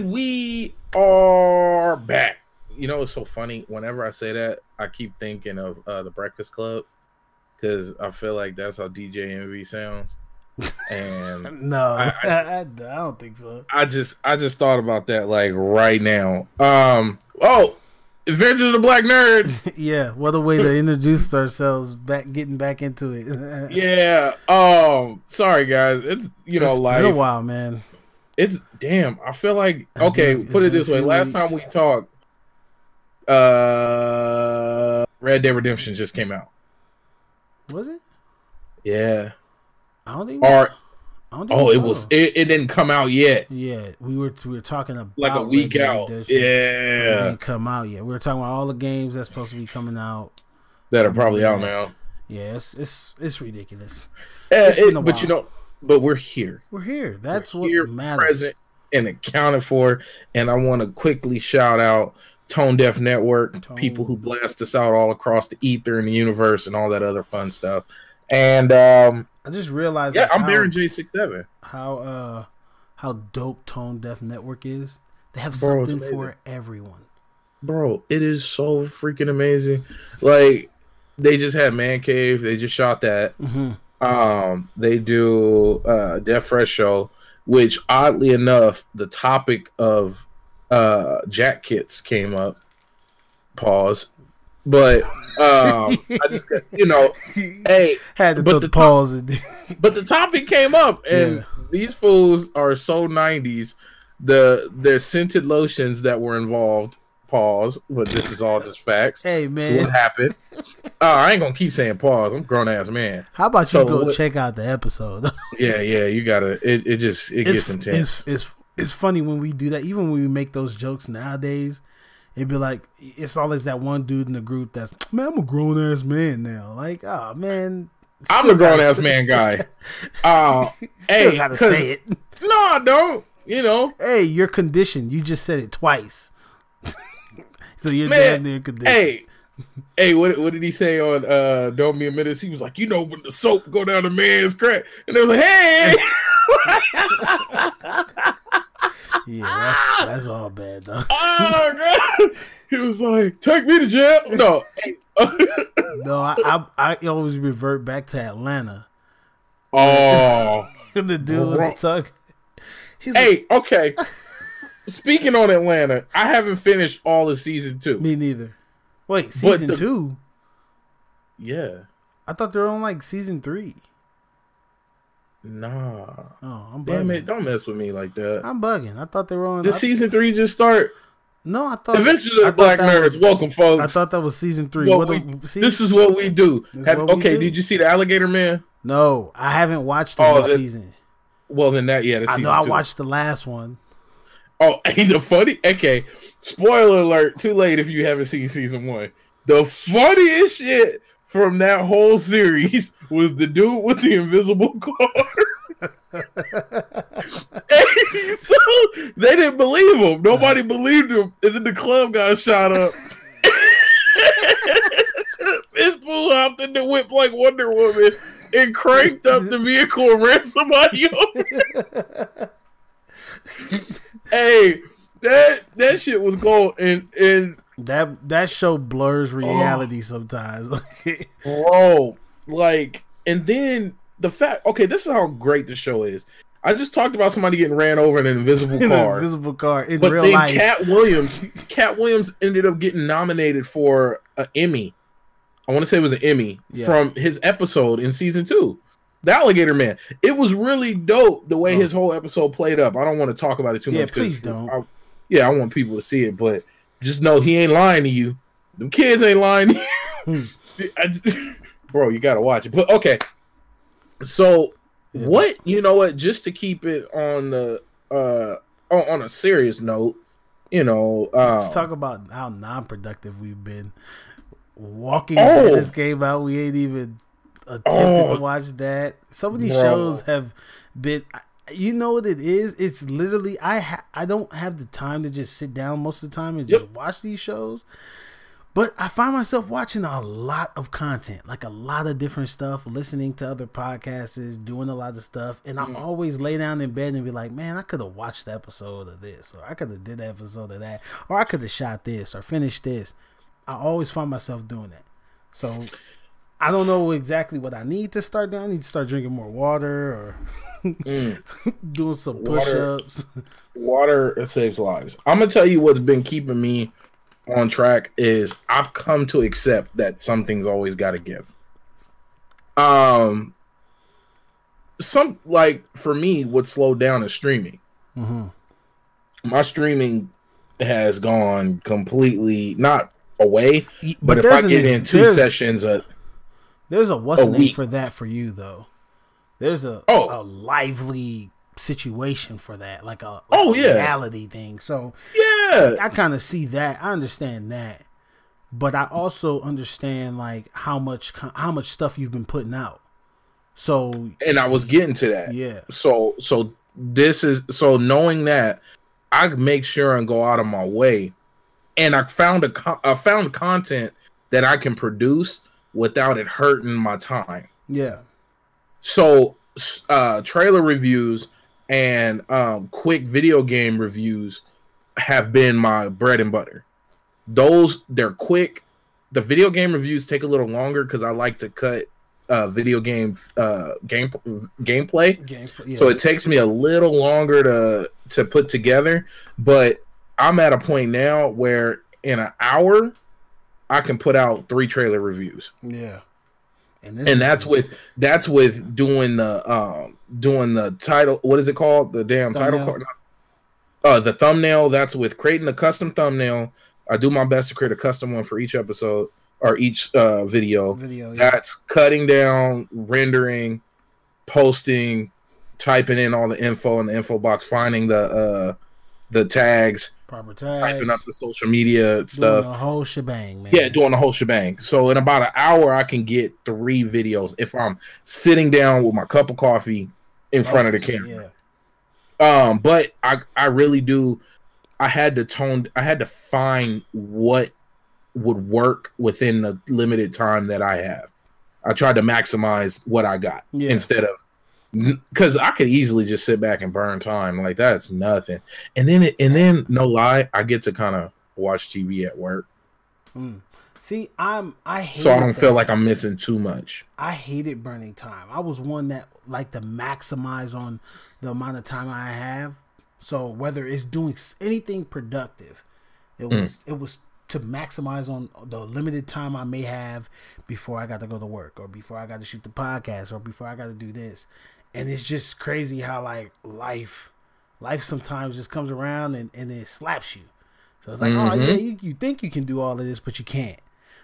And we are back. You know, it's so funny. Whenever I say that, I keep thinking of uh, the Breakfast Club because I feel like that's how DJ Envy sounds. And No, I- I, I, I don't think so. I just, I just thought about that like right now. Um, oh, Adventures of the Black Nerd. yeah, what a way to introduce ourselves back, getting back into it. Yeah. Um, sorry guys. It's you know It's life. been a while, man. It's damn. I feel like okay. put it this way. Last time we talked, uh, Red Dead Redemption just came out. Was it? Yeah. I don't think. Or I don't think oh, it was. It, it didn't come out yet. Yeah, we were we were talking about Like a Red week Dead out. It Yeah. didn't come out yet. We were talking about all the games that's supposed to be coming out. That are probably out now. Yeah, it's it's it's ridiculous. Yeah, It's it- but you know, but we're here. We're here. That's We're what here, matters. present and accounted for. And I want to quickly shout out Tone Deaf Network, Tone. people who blast us out all across the ether and the universe and all that other fun stuff. And um, I just realized yeah, I'm how, Baron J six seven. how uh how dope Tone Deaf Network is. They have Bro, something for everyone. Bro, it is so freaking amazing. Like they just had Man Cave. They just shot that. hmm Um, they do uh Death Fresh show, which oddly enough, the topic of uh Jack Kits came up. Pause. But um I just got you know, hey, Had to But the pause there. but the topic came up and Yeah. these fools are so 90s. The the scented lotions that were involved. Pause, but this is all just facts. Hey So man, what happened? Oh, I ain't gonna keep saying pause. I'm grown ass man. how about so you go what- check out the episode? Yeah, yeah, you gotta. It, it just it gets intense. It's, it's it's funny when we do that. Even when we make those jokes nowadays, it'd be like it's always that one dude in the group that's man, I'm a grown ass man now. Like, oh man, I'm a grown ass man guy. Uh, hey, gotta say it. no, I don't. You know, Hey, you're conditioned. You just said it twice. So you're Man, damn near conditioned. hey, hey, what what did he say on uh Don't Be a Menace? He was like, you know, when the soap go down a man's crack, and it was like, hey, Yeah, that's that's all bad though. oh god, he was like, take me to jail. No. No, I, I I always revert back to Atlanta. oh, the dude was talking. He's like, hey, okay. Speaking on Atlanta, I haven't finished all of season two. me neither. Wait, season the- two? Yeah. I thought they were on like season three. Nah. Oh, I'm bugging. Damn it. Don't mess with me like that. I'm bugging. I thought they were on. Did I- season three just start? no, I thought Adventures of the Black that Nerds. was- Welcome, folks. I thought that was season three. What What we- the- see? this is what we do. Have- what we okay, do. did you see the Alligator Man? no, I haven't watched the Oh, new it- season. Well, then that, yeah, I season know I watched the last one. Oh, the funny. Okay, spoiler alert. Too late if you haven't seen season one. The funniest shit from that whole series was the dude with the invisible car. So they didn't believe him. Nobody believed him, and then the club got shot up. this fool hopped in the whip like Wonder Woman and cranked up the vehicle and ran somebody over. Hey, that that shit was gold, and and That that show Oh. blurs reality sometimes. Like, bro, like, and then the fact. Okay, this is how great the show is. I just talked about somebody getting ran over in an invisible in an car. invisible car in But real then life. Katt Williams, Katt Williams ended up getting nominated for an Emmy. I want to say it was an Emmy Yeah. from his episode in season two, The Alligator Man. It was really dope the way Oh. his whole episode played up. I don't want to talk about it too much. Yeah, much. please don't. I- yeah, I want people to see it, but just know he ain't lying to you. Them kids ain't lying to you. Just- bro, you gotta watch it. But okay, so Yeah. what you know what? Just to keep it on the uh on, a serious note, you know, uh, Let's talk about how non-productive we've been. Walking Oh. Just came out. We ain't even attempted Oh. to watch that. Some of these Bro. shows have been. You know what it is? It's literally I ha- I don't have the time to just sit down most of the time and just Yep. watch these shows. But I find myself watching a lot of content, like a lot of different stuff, listening to other podcasts, doing a lot of stuff, and I mm. always lay down in bed and be like, "Man, I could have watched the episode of this, or I could have did the episode of that, or I could have shot this, or finished this." I always find myself doing that. So I don't know exactly what I need to start doing. I need to start drinking more water or doing some push Water. ups. Water saves lives. I'm gonna tell you what's been keeping me on track is I've come to accept that something's always got to give. Um, some like for me, what slowed down is streaming. hmm My streaming has gone completely not away, but, if I get in two sessions, uh, There's a what's a name week. for that for you though. There's a Oh. a lively situation for that, like a, Oh, yeah. reality thing. So yeah, I kind of see that. I understand that, but I also understand like how much how much stuff you've been putting out. So and I was getting to that. yeah, so so this is so knowing that I make sure and go out of my way, and I found a co- I found content that I can produce without it hurting my time. yeah, So uh, trailer reviews and um, quick video game reviews have been my bread and butter. Those they're quick. The video game reviews take a little longer because I like to cut uh, video game uh, game gameplay game. Yeah. so it takes me a little longer to to put together but i'm at a point now where in an hour i can put out three trailer reviews. Yeah, and, this and that's with that's with doing the um doing the title what is it called? The damn title card? Uh the thumbnail that's with creating a custom thumbnail. I do my best to create a custom one for each episode or each uh video. Video. Yeah. that's cutting down, rendering, posting, typing in all the info in the info box, finding the uh the tags, Proper tags, typing up the social media stuff. doing the whole shebang, man. Yeah, doing the whole shebang. So in about an hour, I can get three videos if I'm sitting down with my cup of coffee in front of the camera. Yeah. Um, but I I really do. I had to tone. I had to find what would work within the limited time that I have. I tried to maximize what I got Yeah. instead of because I could easily just sit back and burn time like that's nothing. And then it, and then no lie, I get to kind of watch TV at work, Mm. See, I'm I hate so I don't feel like I'm missing too much. I hated burning time. I was one that liked to maximize on the amount of time I have. So whether it's doing anything productive, it was it was to maximize on the limited time I may have before I got to go to work or before I got to shoot the podcast or before I got to do this. And it's just crazy how like life life sometimes just comes around and, and it slaps you. So it's like, oh Mhm. yeah, you, you think you can do all of this, but you can't.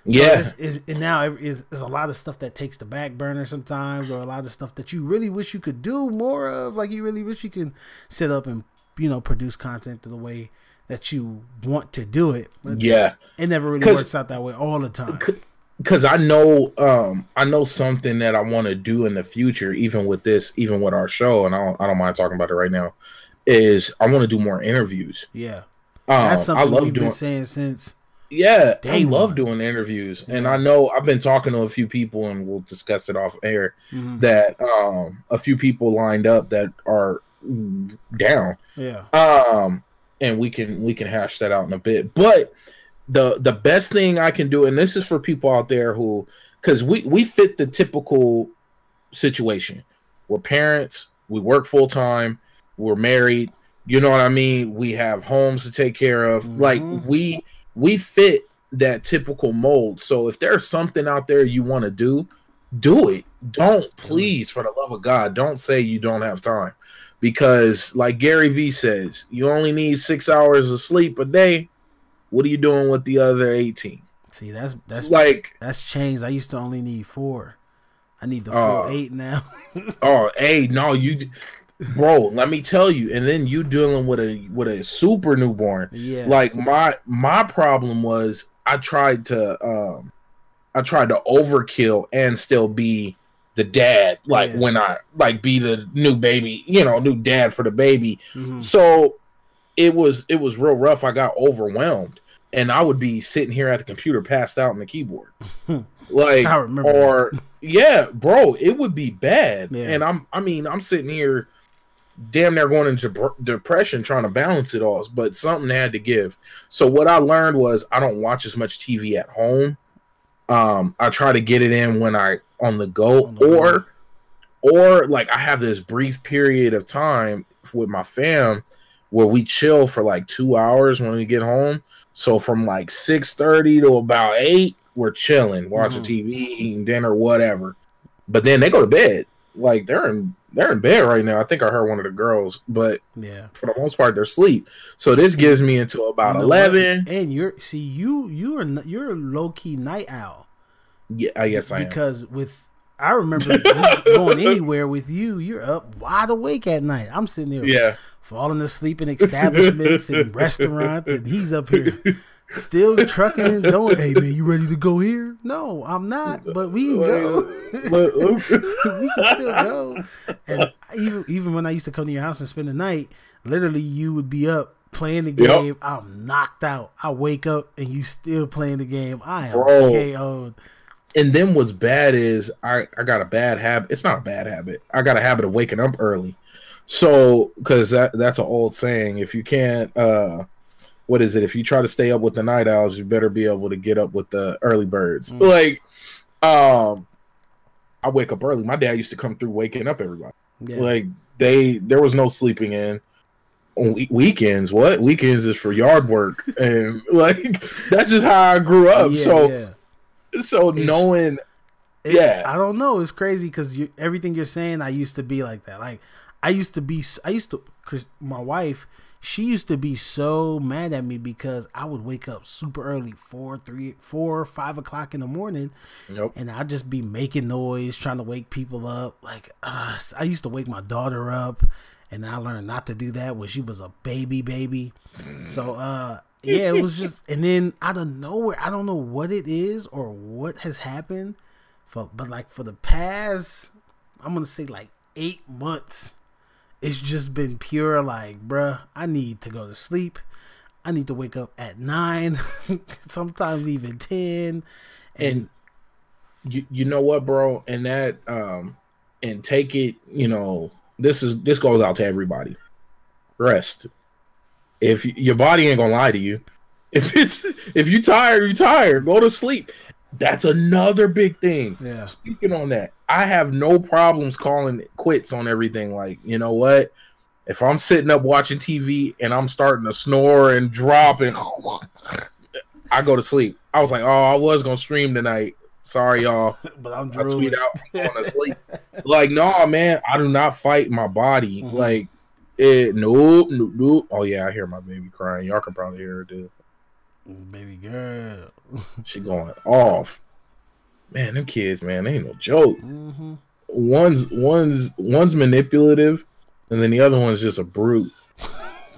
So Yeah, it's, it's, and now it's, there's a lot of stuff that takes the back burner sometimes, or a lot of stuff that you really wish you could do more of. Like you really wish you could sit up and you know produce content the way that you want to do it. But yeah. it never really works out that way all the time. Because I know um I know something that I want to do in the future, even with this, even with our show, and I don't I don't mind talking about it right now. Is I want to do more interviews. Yeah, Um, that's I something love we've doing been saying since. yeah, I day love one. doing interviews, and I know I've been talking to a few people, and we'll discuss it off air. Mhm. That um a few people lined up that are down, Yeah, um, and we can we can hash that out in a bit. But the the best thing I can do, and this is for people out there who, because we we fit the typical situation. We're parents. We work full time. We're married. You know what I mean. We have homes to take care of. Like Mhm. we we fit that typical mold. So if there's something out there you want to do, do it. Don't please, for the love of God, don't say you don't have time. Because like Gary Vee says, you only need six hours of sleep a day. What are you doing with the other 18? see that's that's Like, that's changed. I used to only need four. I need the full eight now. oh, hey, no, you bro, let me tell you. And then you dealing with a with a super newborn. yeah, like my my problem was i tried to um i tried to overkill and still be the dad like Yeah. when i like be the new baby you know new dad for the baby Mhm. so it was it was real rough i got overwhelmed and I would be sitting here at the computer, passed out on the keyboard, like, or yeah, bro, it would be bad. Yeah. And I'm, I mean, I'm sitting here, damn near going into depression trying to balance it all, but something had to give. So what I learned was I don't watch as much TV at home. Um, I try to get it in when I on the go, on the or, or like I have this brief period of time with my fam where we chill for like two hours when we get home. So from like six thirty to about eight, we're chilling, watching mm-hmm. TV, eating dinner, whatever. But then they go to bed. Like they're in they're in bed right now. I think I heard one of the girls, but yeah, for the most part they're asleep. So this gives me until about eleven. And you're see you you are you're a low key night owl. Yeah, I guess I am because am. with I remember going anywhere with you. You're up wide awake at night. I'm sitting there, yeah, falling asleep in establishments and restaurants, and he's up here still trucking and going. Hey man, you ready to go here? No, I'm not, but we can go. we can still go. And even even when I used to come to your house and spend the night, literally you would be up playing the game. Yep. I'm knocked out. I wake up and you still playing the game. I am Bro. KO'd and then what's bad is I, I got a bad habit. It's not a bad habit. I got a habit of waking up early. So, because that that's an old saying. If you can't, uh, what is it? If you try to stay up with the night owls, you better be able to get up with the early birds. Mm. Like, um, I wake up early. My dad used to come through waking up everybody. Yeah. Like they, there was no sleeping in on weekends. What weekends is for yard work, and like that's just how I grew up. Yeah, so. Yeah so it's, knowing, it's, yeah, I don't know. It's crazy because you, everything you're saying, I used to be like that. Like I used to be, I used to, cause my wife, she used to be so mad at me because I would wake up super early, four, three, four, five o'clock in the morning, yep. and I'd just be making noise, trying to wake people up. Like uh, I used to wake my daughter up, and I learned not to do that when she was a baby, baby. So uh, yeah, it was just, and then out of nowhere, I don't know what it is or what has happened, for but like for the past, I'm gonna say like eight months, it's just been pure like, bruh, I need to go to sleep. I need to wake up at nine, sometimes even ten, and, and you you know what, bro, and that um, and take it, you know, this is this goes out to everybody. Rest if your body ain't gonna lie to you, if it's if you tired, you tired. Go to sleep. That's another big thing. Yeah. Speaking on that, I have no problems calling quits on everything. Like, you know what? If I'm sitting up watching TV and I'm starting to snore and drop and I go to sleep. I was like, oh, I was gonna stream tonight. Sorry, y'all. but I'm drooling. I tweet out going to sleep. like, no, man, I do not fight my body. Mm-hmm. Like, it, nope, nope, nope. Oh yeah, I hear my baby crying. Y'all can probably hear it too. Baby girl, she going off. Man, them kids, man, they ain't no joke. Mm-hmm. One's one's one's manipulative, and then the other one's just a brute.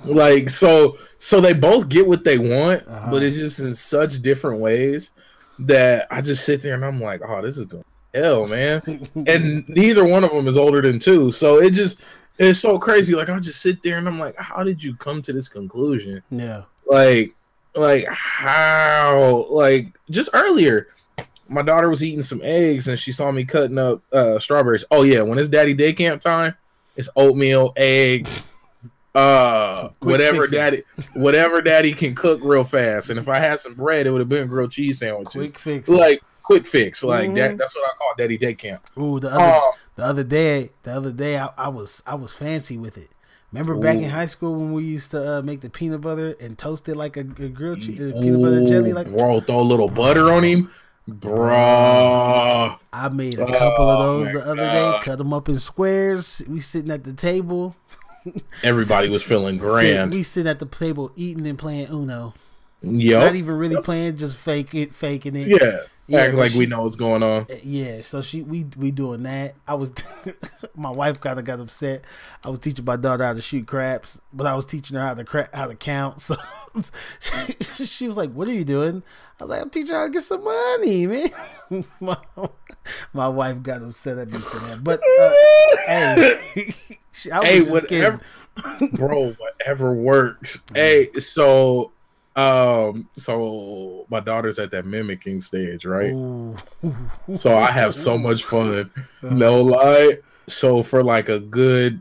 like so, so they both get what they want, uh-huh. but it's just in such different ways that I just sit there and I'm like, oh, this is going hell, man. and neither one of them is older than two, so it just it's so crazy. Like I just sit there and I'm like, how did you come to this conclusion? Yeah. Like, like how? Like just earlier, my daughter was eating some eggs and she saw me cutting up uh, strawberries. Oh yeah, when it's daddy day camp time, it's oatmeal, eggs, uh, Quick whatever fixes. daddy, whatever daddy can cook real fast. And if I had some bread, it would have been grilled cheese sandwiches. Quick fix, like quick fix, like mm-hmm. that. That's what I call daddy day camp. Ooh, the other, um, the other day, the other day, I, I was I was fancy with it. Remember Ooh. back in high school when we used to uh, make the peanut butter and toast it like a, a grilled che- uh, peanut butter jelly, like bro, throw a little butter on him, bro. I made a couple oh, of those the other God. day. Cut them up in squares. We sitting at the table. Everybody was feeling grand. We sitting at the table eating and playing Uno. Yeah, not even really playing, just fake it, faking it. Yeah, yeah, act like she, we know what's going on. Uh, yeah, so she we we doing that. I was my wife kind of got upset. I was teaching my daughter how to shoot craps, but I was teaching her how to cra- how to count. So she, she, was like, "What are you doing?" I was like, "I'm teaching her how to get some money, man." my, my wife got upset at me for that, but uh, hey, hey, whatever, bro, whatever works. hey, so Um, so my daughter's at that mimicking stage, right? Ooh. So I have so much fun. No lie. So for like a good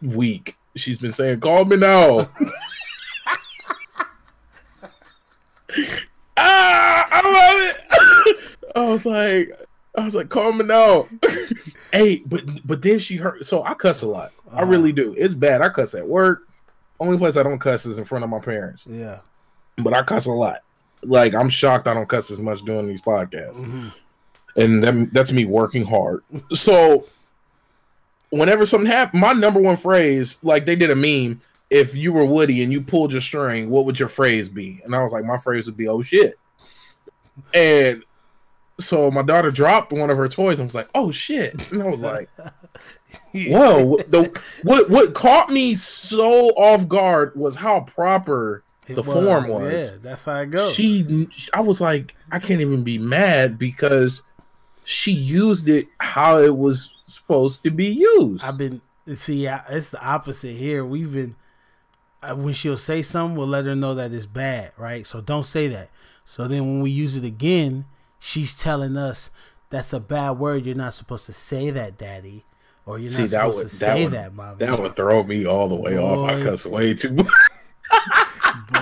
week, she's been saying, "Call me now." ah, I love it. I was like, I was like, "Call me now." hey, but but then she heard. So I cuss a lot. I really do. It's bad. I cuss at work. Only place I don't cuss is in front of my parents. Yeah. But I cuss a lot. Like I'm shocked I don't cuss as much doing these podcasts Mhm. and that, that's me working hard. So whenever something happened, my number one phrase, like they did a meme, if you were Woody and you pulled your string, what would your phrase be? And I was like, my phrase would be, oh shit. And so my daughter dropped one of her toys and was like, oh shit. And I was like, whoa. The, what, what caught me so off guard was how proper It the form was. Yeah, that's how it goes. she i was like i can't even be mad because she used it how it was supposed to be used I've been see. I- It's the opposite here. We've been uh, when she'll say something, we'll let her know that it's bad, right? So don't say that. So then when we use it again, she's telling us that's a bad word. You're not supposed to say that, Daddy, or you're See, not that supposed would- to that say would- that, Mommy. that would throw me all the way off i cuss way too much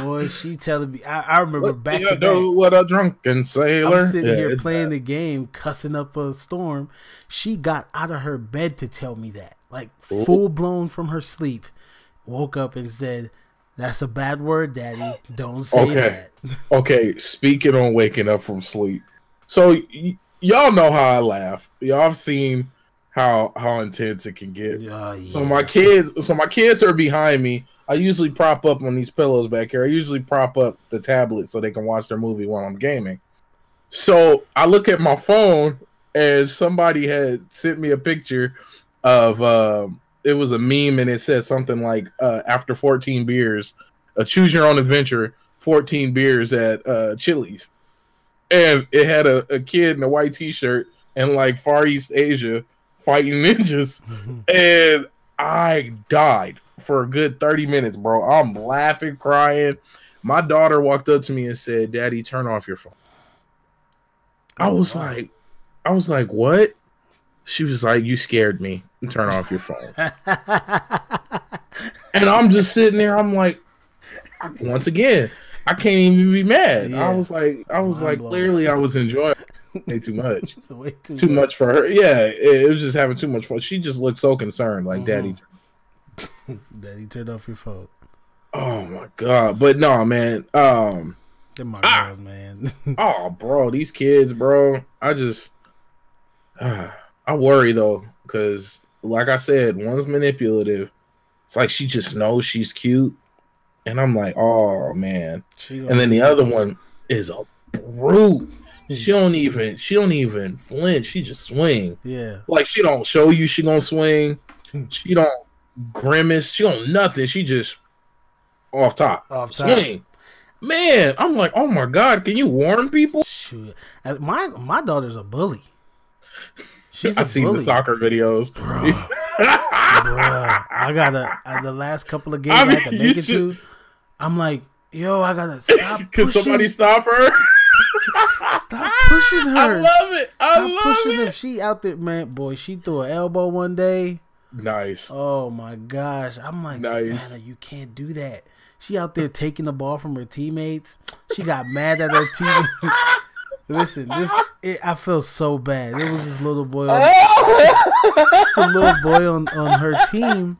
Boy, she telling me. I, I remember what back to back. what a drunken sailor I'm sitting Yeah, here playing the game, cussing up a storm. She got out of her bed to tell me that, like Ooh. full blown from her sleep. Woke up and said, "That's a bad word, Daddy. Don't say Okay. that." okay speaking on waking up from sleep so y- y'all know how i laugh y'all have seen how how intense it can get yeah. So my kids, so my kids are behind me. I usually prop up on these pillows back here. I usually prop up the tablet so they can watch their movie while I'm gaming. So I look at my phone and somebody had sent me a picture of um it was a meme and it said something like uh, after 14 beers, a choose your own adventure, 14 beers at uh, Chili's. And it had a, a kid in a white t-shirt and like Far East Asia fighting ninjas and I died for a good 30 minutes, bro. I'm laughing, crying. My daughter walked up to me and said, Daddy, turn off your phone. I was like, I was like, what? She was like, You scared me. Turn off your phone. and I'm just sitting there, I'm like, once again, I can't even be mad. Yeah. I was like, I was Mind like, clearly I was enjoying way too much Way too, too much for her. Yeah, it, it was just having too much fun. She just looked so concerned, like Mhm. daddy. Daddy, turned off your phone. Oh my god! But no, man. Um, They're my Ah! girls, man. oh, bro, these kids, bro. I just, I worry though, because like I said, one's manipulative. It's like she just knows she's cute, and I'm like, oh man. And then the other one is a brute. She don't even, she don't even flinch. She just swing. yeah, Like she don't show you she gonna swing. She don't grimace. She don't nothing. She just off top. Off top. swing. Man, I'm like, oh my god, can you warn people? shoot. My my daughter's a bully. She's a I've seen bully. the soccer videos. Bruh. Bruh, I gotta uh, the last couple of games I I, mean, to make it should- to. I'm like, yo, I gotta stop. Can pushing, somebody stop her? stop pushing her? I love it. I Stop love pushing it. her. She out there, man. Boy, she threw an elbow one day. Nice. Oh my gosh. I'm like, Nice. Savannah, you can't do that. She out there taking the ball from her teammates. She got mad at her team. Listen, this it, I feel so bad. It was this little boy on it's a little boy on, on her team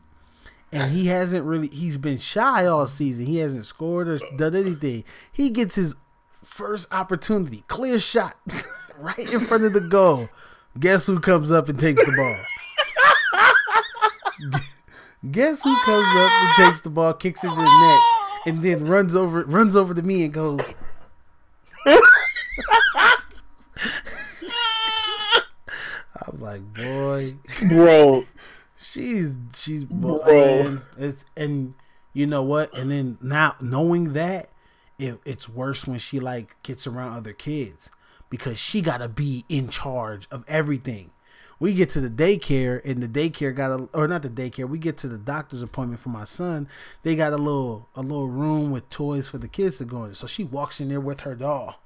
and he hasn't really he's been shy all season. He hasn't scored or done anything. He gets his first opportunity, clear shot right in front of the goal. Guess who comes up and takes the ball? Guess who comes up and takes the ball, kicks it in his neck, and then runs over runs over to me and goes. I'm like, boy, Bro, she's she's bro. Man, it's and you know what? And then now knowing that, it, it's worse when she like gets around other kids because she got to be in charge of everything. we get to the daycare and the daycare got a or not the daycare we get to the doctor's appointment for my son they got a little a little room with toys for the kids to go in so she walks in there with her doll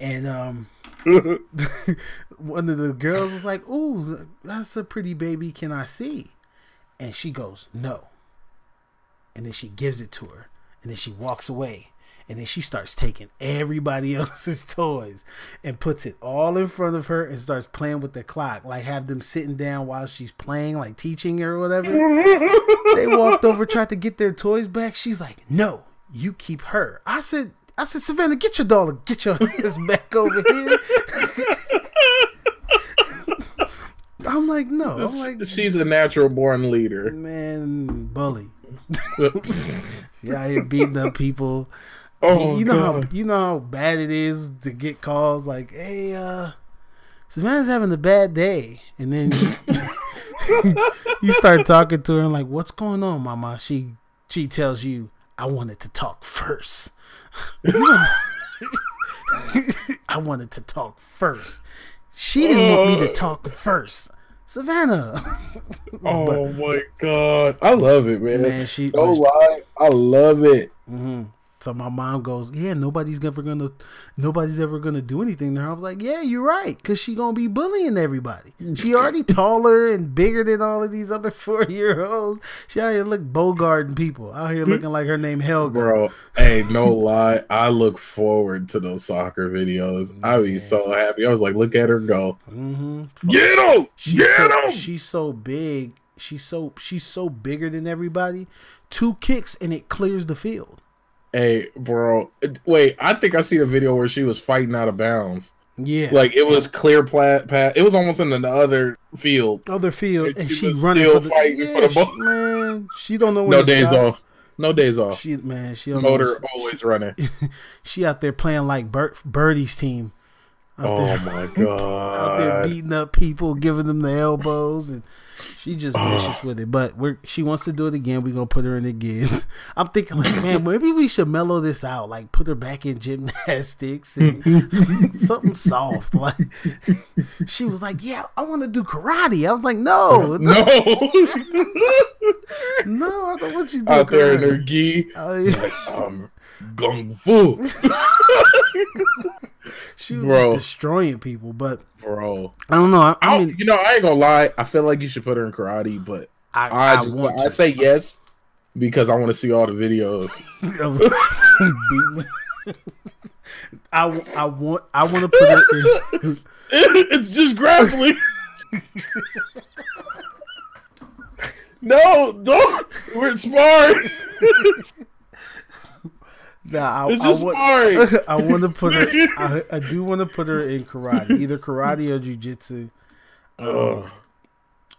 and um one of the girls was like ooh that's a pretty baby can i see and she goes no. And then she gives it to her. And then she walks away. And then she starts taking everybody else's toys and puts it all in front of her and starts playing with the clock. Like have them sitting down while she's playing like teaching her or whatever. They walked over tried to get their toys back. She's like no you keep her. I said i said savannah get your dollar get your ass back over here i'm like no i'm like she's a natural born leader man bully out here beating up people oh you know God. how you know how bad it is to get calls like, "Hey, uh, Savannah's having a bad day," and then you start talking to her and like, "What's going on, Mama?" She she tells you, "I wanted to talk first. I wanted to talk first. She didn't want me to talk first. Savannah. oh my god. I love it man, Man, she- no lie. I love it. Hmm So my mom goes, "Yeah, nobody's ever gonna, nobody's ever gonna do anything to her." I was like, "Yeah, you're right, cause she gonna be bullying everybody. She already taller and bigger than all of these other four year olds. She out here look bogarting people. Out here looking like her name Helga. bro hey no lie i look forward to those soccer videos i be so happy i was like look at her go Mm-hmm. get him get so, she's so big. She's so she's so bigger than everybody. Two kicks and it clears the field. Hey bro wait i think i see a video where she was fighting out of bounds. Yeah, like it was clear plat pat it was almost in the other field. Other field, And and she she was running still for the, fighting yeah, for the ball. she- man, she don't know when no days stop. off. No days off. She man, she don't motor when to- always running. She out there playing like Bert, Birdie's team. Oh there, my god! out there beating up people, giving them the elbows, and she just Oh. vicious with it. But we're she wants to do it again. We're gonna put her in again. I'm thinking like, man, maybe we should mellow this out. Like put her back in gymnastics and something soft. Like she was like, yeah, I want to do karate. I was like, no, no, no I don't want you to do out there in her karate. gi Oh, yeah. like um gung fu She was Bro. destroying people, but bro I don't know. I, I, I mean, you know i ain't gonna lie i feel like you should put her in karate but I, i, I, just want i to. say yes because i want to see all the videos I, I want I want to put her in. it's just grappling no don't we're sparring Nah, I, it's I just want, I want to put her. I, I do want to put her in karate, either karate or jujitsu. oh,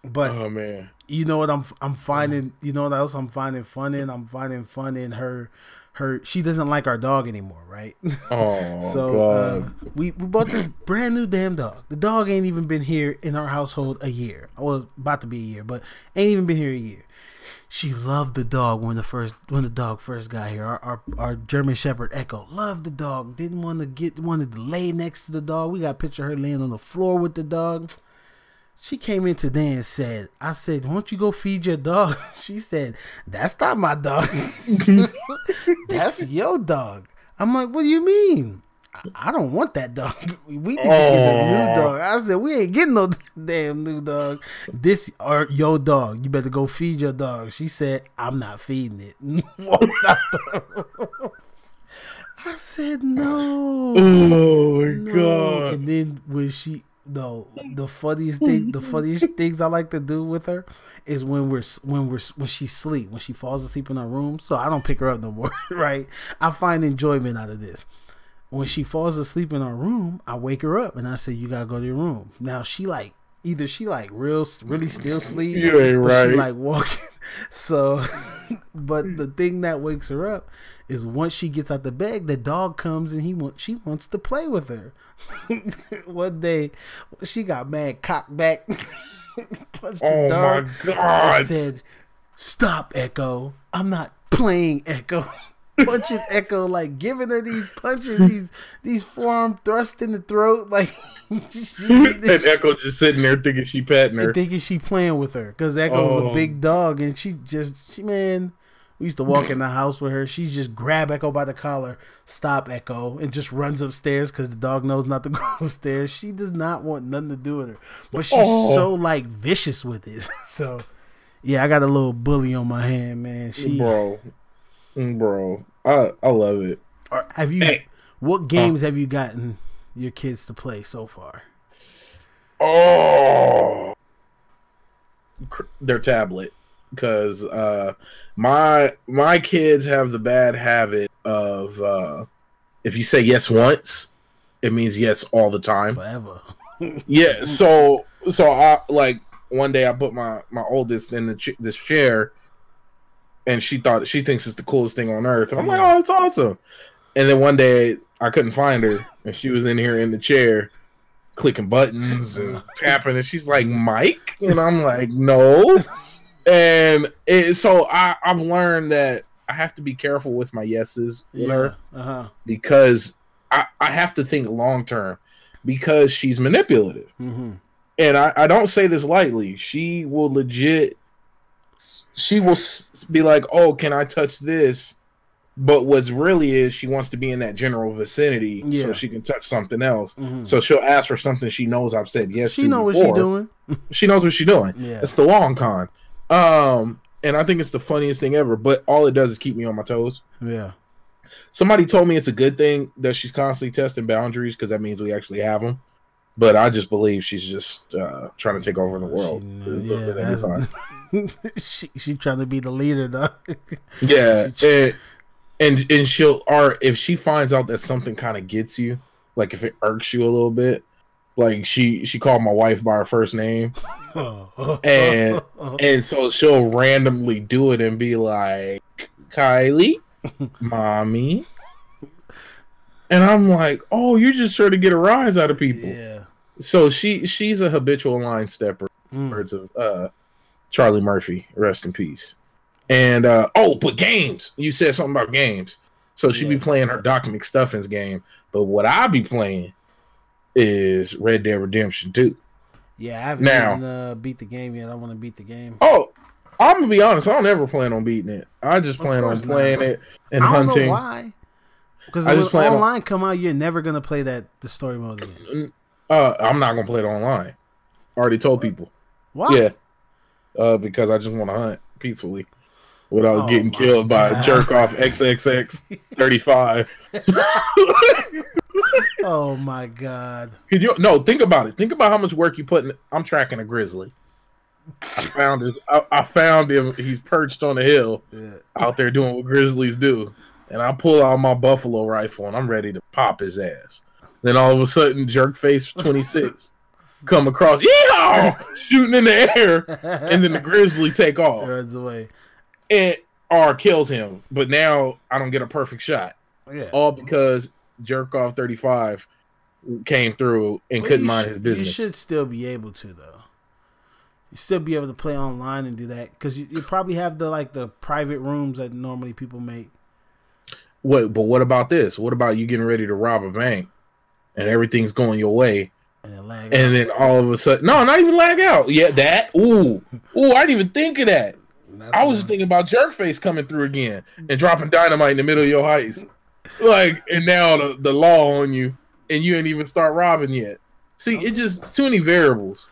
But oh man you know what I'm I'm finding. You know what else I'm finding fun in? I'm finding fun in her. Her she doesn't like our dog anymore, right? oh so uh, we we bought this brand new damn dog. The dog ain't even been here in our household a year. Well, about to be a year, but ain't even been here a year. She loved the dog when the first when the dog first got here. Our our, our German Shepherd Echo loved the dog. Didn't want to get wanted to lay next to the dog. We got a picture of her laying on the floor with the dog. She came in today and said, "I said, why don't you go feed your dog?" She said, "That's not my dog. That's your dog." I'm like, "What do you mean?" I- don't want that dog. We need to get a new oh. dog. I said, we ain't getting no damn new dog. This or your dog. You better go feed your dog. She said, I'm not feeding it. Walked out the room. I said, no. oh my no. god And then when she no, the funniest thing, the funniest things I like to do with her is when we're when we're when she sleep, when she falls asleep in our room. So I don't pick her up no more, right? I find enjoyment out of this. When she falls asleep in our room, I wake her up and I say, "You gotta go to your room." Now she like either she like real really still sleep, You ain't but she right. like walking. So, but the thing that wakes her up is once she gets out the bed, the dog comes and he wants she wants to play with her. One day, she got mad, cocked back, punched the oh dog. my I god said, "Stop, Echo! I'm not playing, Echo." Punching Echo, like giving her these punches, these these forearm thrusts in the throat, like. and Echo just sitting there thinking she petting her, thinking she playing with her, because Echo's oh. a big dog, and she just she man. We used to walk in the house with her. She just grab Echo by the collar, stop Echo, and just runs upstairs because the dog knows not to go upstairs. She does not want nothing to do with her, but she's oh. so like vicious with it. So, yeah, I got a little bully on my hand, man. She, uh, bro, bro, I I love it. Have you? Hey. What games have you gotten your kids to play so far? Oh, their tablet because uh, my my kids have the bad habit of uh, if you say yes once, it means yes all the time. Forever. yeah. So so I like one day I put my my oldest in the ch- this chair, and she thought she thinks it's the coolest thing on earth. And I'm like, oh, it's awesome. And then one day I couldn't find her, and she was in here in the chair clicking buttons and tapping, and she's like, Mike, and I'm like, no and it, so I, I've learned that I have to be careful with my yeses with yeah. her uh-huh. because I, I have to think long term because she's manipulative. Mm-hmm. And I, I don't say this lightly. She will legit, she will be like, oh, can I touch this? But what's really is she wants to be in that general vicinity yeah. so she can touch something else. Mm-hmm. So she'll ask for something she knows I've said yes she to. She knows what she's doing. she knows what she's doing. Yeah. It's the long con. Um, and I think it's the funniest thing ever. But all it does is keep me on my toes. Yeah. Somebody told me it's a good thing that she's constantly testing boundaries because that means we actually have them. But I just believe she's just uh, trying to take over the world. She, yeah, she, she trying to be the leader, though. yeah, and, and and she'll or if she finds out that something kind of gets you, like if it irks you a little bit, like she she called my wife by her first name and and so she'll randomly do it and be like kylie mommy and i'm like oh you're just trying to get a rise out of people yeah so she she's a habitual line stepper mm. words of uh charlie murphy rest in peace and uh oh but games you said something about games so she'd yeah. be playing her doc mcstuffins game but what i be playing is Red Dead Redemption 2. Yeah, I haven't now, even, uh, beat the game yet. I want to beat the game. Oh, I'm gonna be honest. I don't ever plan on beating it. I just plan on playing not. it and I hunting. why? Because I just plan online on... come out, you're never gonna play that the story mode again. Uh, I'm not gonna play it online. I already told people. Why? Yeah. Uh, because I just want to hunt peacefully without oh getting killed God. by jerk off XXX 35. oh my god! You, no, think about it. Think about how much work you put in. I'm tracking a grizzly. I found his. I, I found him. He's perched on a hill yeah. out there doing what grizzlies do. And I pull out my buffalo rifle and I'm ready to pop his ass. Then all of a sudden, jerk face 26 come across, yeah, shooting in the air, and then the grizzly take off, runs away, and or kills him. But now I don't get a perfect shot. Yeah. All because jerk off 35 came through and couldn't mind his business. You should still be able to though. You still be able to play online and do that because you, you, probably have the like the private rooms that normally people make. What? But what about this? What about you getting ready to rob a bank and everything's going your way? And, then, and then all of a sudden, no, not even lag out. Yeah, that. Ooh, ooh, I didn't even think of that. That's I was just thinking about Jerkface coming through again and dropping dynamite in the middle of your heist like, and now the, the law on you, and you ain't even start robbing yet. See, it's just too many variables.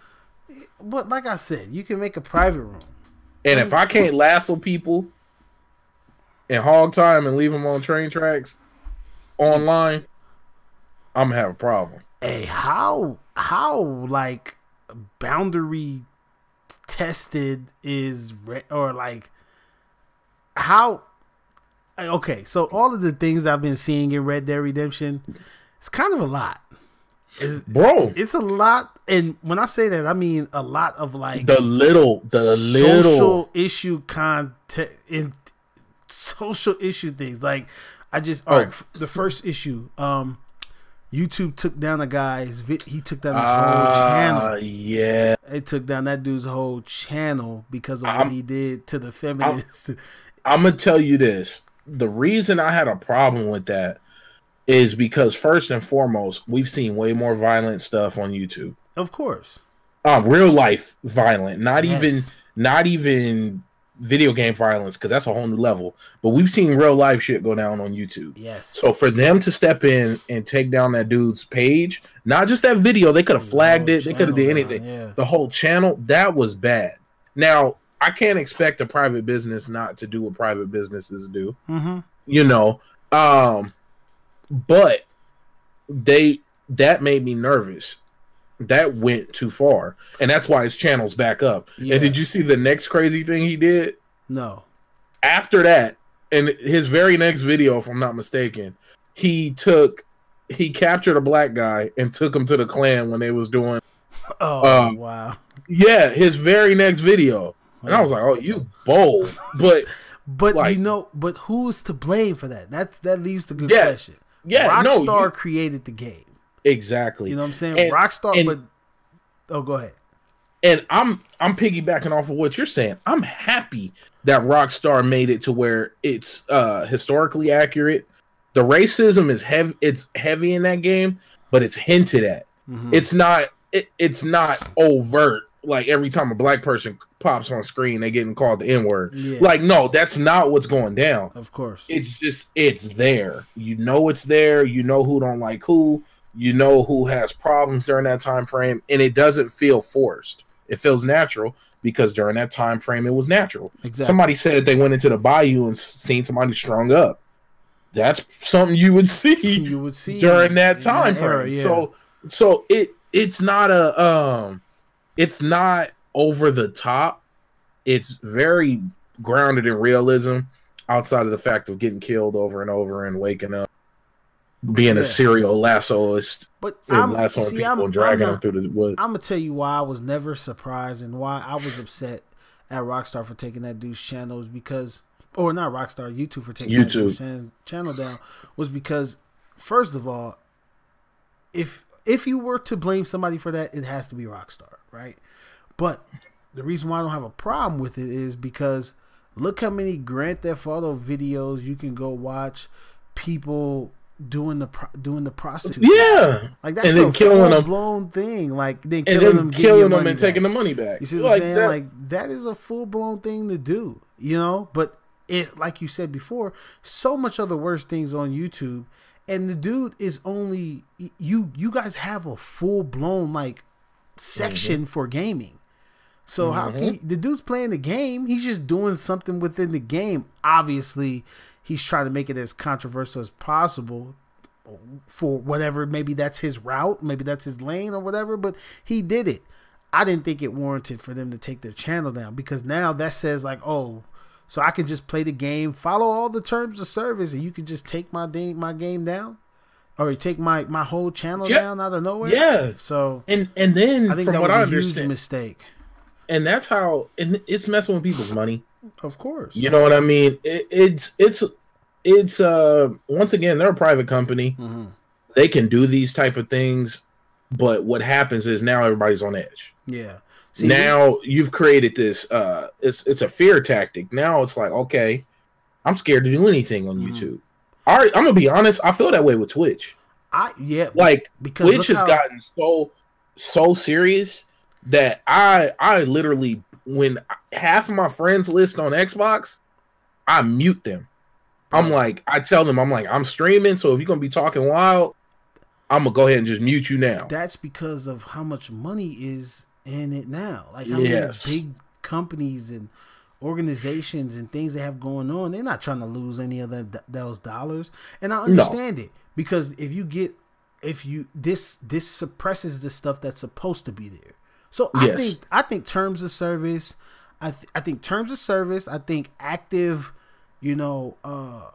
But like I said, you can make a private room. And if I can't lasso people and hog time and leave them on train tracks online, I'm gonna have a problem. Hey, how how like boundary tested is or like how okay, so all of the things I've been seeing in Red Dead Redemption, it's kind of a lot. It's, Bro, it's a lot, and when I say that, I mean a lot of like the little, the social little issue content in social issue things. Like I just, oh. Right, the first issue, um, YouTube took down a guy's. He took down his uh, whole ah, channel. Yeah, it took down that dude's whole channel because of what I'm, he did to the feminists. I'm, I'm gonna tell you this the reason I had a problem with that is because first and foremost, we've seen way more violent stuff on YouTube. Of course. Um, real life violent, not Yes. even not even video game violence, because that's a whole new level. But we've seen real life shit go down on YouTube. Yes. So for them to step in and take down that dude's page, not just that video, they could have flagged it, they could have did anything. Yeah. The whole channel, that was bad. Now, I can't expect a private business not to do what private businesses do Mm-hmm. you know um but they that made me nervous that went too far and that's why his channel's back up Yeah. and did you see the next crazy thing he did No. after that and his very next video if i'm not mistaken he took he captured a black guy and took him to the clan when they was doing Oh Um, wow. yeah his very next video and i was like oh you bold but But like- you know, but who's to blame for that? That that leaves the good Yeah. question. yeah no Rockstar you- created the game. Exactly You know what I'm saying? And- Rockstar, and- but oh, go ahead. and I'm I'm piggybacking off of what you're saying. I'm happy that Rockstar made it to where it's uh historically accurate. The racism is heavy it's heavy in that game, but it's hinted at. Mhm. It's not it, it's not overt like every time a black person pops on screen they getting called the N-word. Yeah. Like no, that's not what's going down. of course. It's just it's there. You know it's there. You know who don't like who. You know who has problems during that time frame, and it doesn't feel forced. It feels natural because during that time frame it was natural. exactly. Somebody said they went into the bayou and seen somebody strung up. That's something you would see you would see during that time era, frame. yeah. So so it it's not a um it's not over the top. It's very grounded in realism outside of the fact of getting killed over and over and waking up being Yeah. a serial lassoist but and lassoing see, people I'm, and dragging them through the woods. I'm gonna tell you why I was never surprised and why I was upset at Rockstar for taking that dude's channel is because, or not Rockstar, YouTube for taking that YouTube. dude's channel down was because, first of all, if if you were to blame somebody for that, it has to be Rockstar, right? But the reason why I don't have a problem with it is because look how many Grand Theft Auto videos you can go watch people doing the pro- doing the prostitute. yeah. Like that's And then a killing them. blown thing. Like then And killing then them, killing them and taking the money back. You see what like I'm saying? that. Like that is a full blown thing to do. You know, but it like you said before, so much other worse things on YouTube, and the dude is only you. You guys have a full blown like section Mm-hmm. for gaming. So how can you, the dude's playing the game? He's just doing something within the game. Obviously, he's trying to make it as controversial as possible for whatever. Maybe that's his route. Maybe that's his lane or whatever. But he did it. I didn't think it warranted for them to take their channel down because now that says like, oh, so I can just play the game, follow all the terms of service, and you can just take my game, my game down, or take my my whole channel Yeah. down out of nowhere. yeah. So And and then I think that what was I a huge mistake. and that's how and it's messing with people's money. Of course. You know what I mean? It, it's it's it's uh once again they're a private company. hmm They can do these type of things, but what happens is now everybody's on edge. Yeah. See, now you've created this uh it's it's a fear tactic. Now it's like, okay, I'm scared to do anything on Mhm. YouTube. All right, I'm gonna be honest, I feel that way with Twitch. I yeah Like because Twitch has how- gotten so so serious that I I literally when half of my friends list on Xbox, I mute them. I'm like, I tell them, I'm like, I'm streaming, so if you're gonna be talking wild, I'm gonna go ahead and just mute you now. that's because of how much money is in it now. Like how Yes. many big companies and organizations and things they have going on. They're not trying to lose any of them, those dollars, and I No. understand it because if you get if you this this suppresses the stuff that's supposed to be there. So I think I think terms of service. I th- I think terms of service. I think active, you know, uh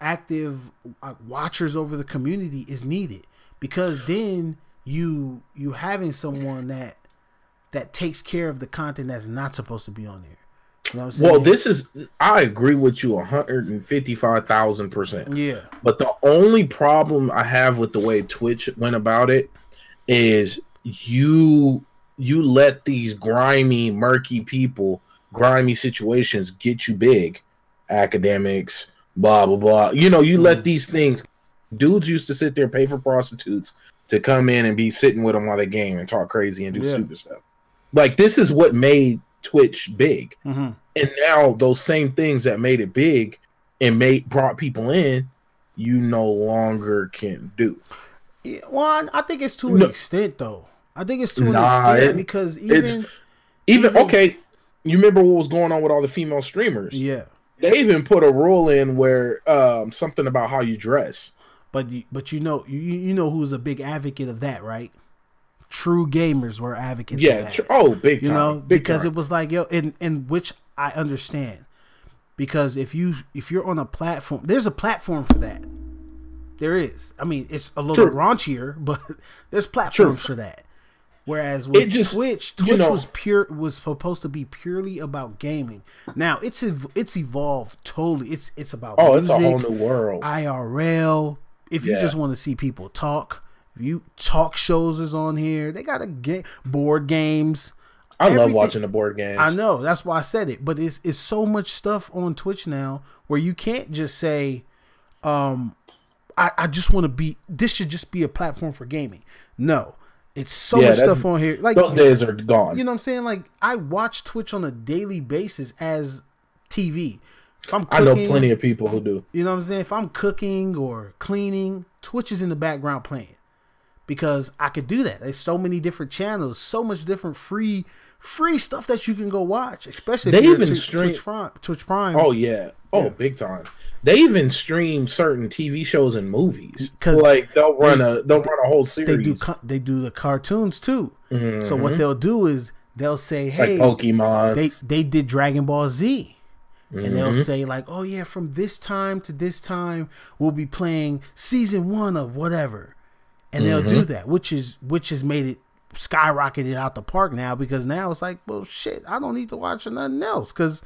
active uh, watchers over the community is needed because then you you having someone that that takes care of the content that's not supposed to be on there. You know what I'm saying? Well, this is I agree with you 155,000 percent. yeah, But the only problem I have with the way Twitch went about it is you you let these grimy, murky people, grimy situations get you big. Academics, blah blah blah. You know, you let these things. Dudes used to sit there pay for prostitutes to come in and be sitting with them while they game and talk crazy and do Yeah. stupid stuff. Like this is what made Twitch big, hmm and now those same things that made it big and made brought people in, you no longer can do. Yeah, well, I, I think it's to an No. extent though. I think it's to Nah, an extent it- because it's- even Even, Even- okay, you remember what was going on with all the female streamers? yeah, They even put a rule in where um, something about how you dress. but you, but you know you you know who's a big advocate of that, right? True gamers were advocates. of Yeah. oh, big you know big because time. it was like yo in in which i understand because if you if you're on a platform there's a platform for that there is i mean it's a little True. raunchier but there's platforms for that whereas with It just- twitch you twitch know- was pure was supposed to be purely about gaming now it's it's evolved totally it's it's about oh, it's a music, whole new world. IRL. If you just want to see people talk, you talk shows is on here. They got a game board games. I love watching the board games. I know that's why I said it, but it's it's so much stuff on Twitch now where you can't just say, um, I, I just want to be. This should just be a platform for gaming. No, it's so Yeah, much stuff on here. Like Those days are gone. you know what I'm saying? Like I watch Twitch on a daily basis as TV. If I'm I know plenty of people who do. you know what I'm saying? If I'm cooking or cleaning, Twitch is in the background playing because I could do that. There's so many different channels, so much different free free stuff that you can go watch. Especially They even stream- Twitch Prime. Twitch Prime. Oh yeah. Oh, Yeah. big time. They even stream certain TV shows and movies because like they'll run a they'll run a whole they series. do they do the cartoons too. So Mhm. what they'll do is they'll say, like "Hey, Pokemon. they they did Dragon Ball Z." And they'll Mhm. say like, "Oh yeah, from this time to this time, we'll be playing season one of whatever," and they'll Mm-hmm. do that, which is which has made it skyrocketed out the park now because now it's like, well, shit, I don't need to watch nothing else because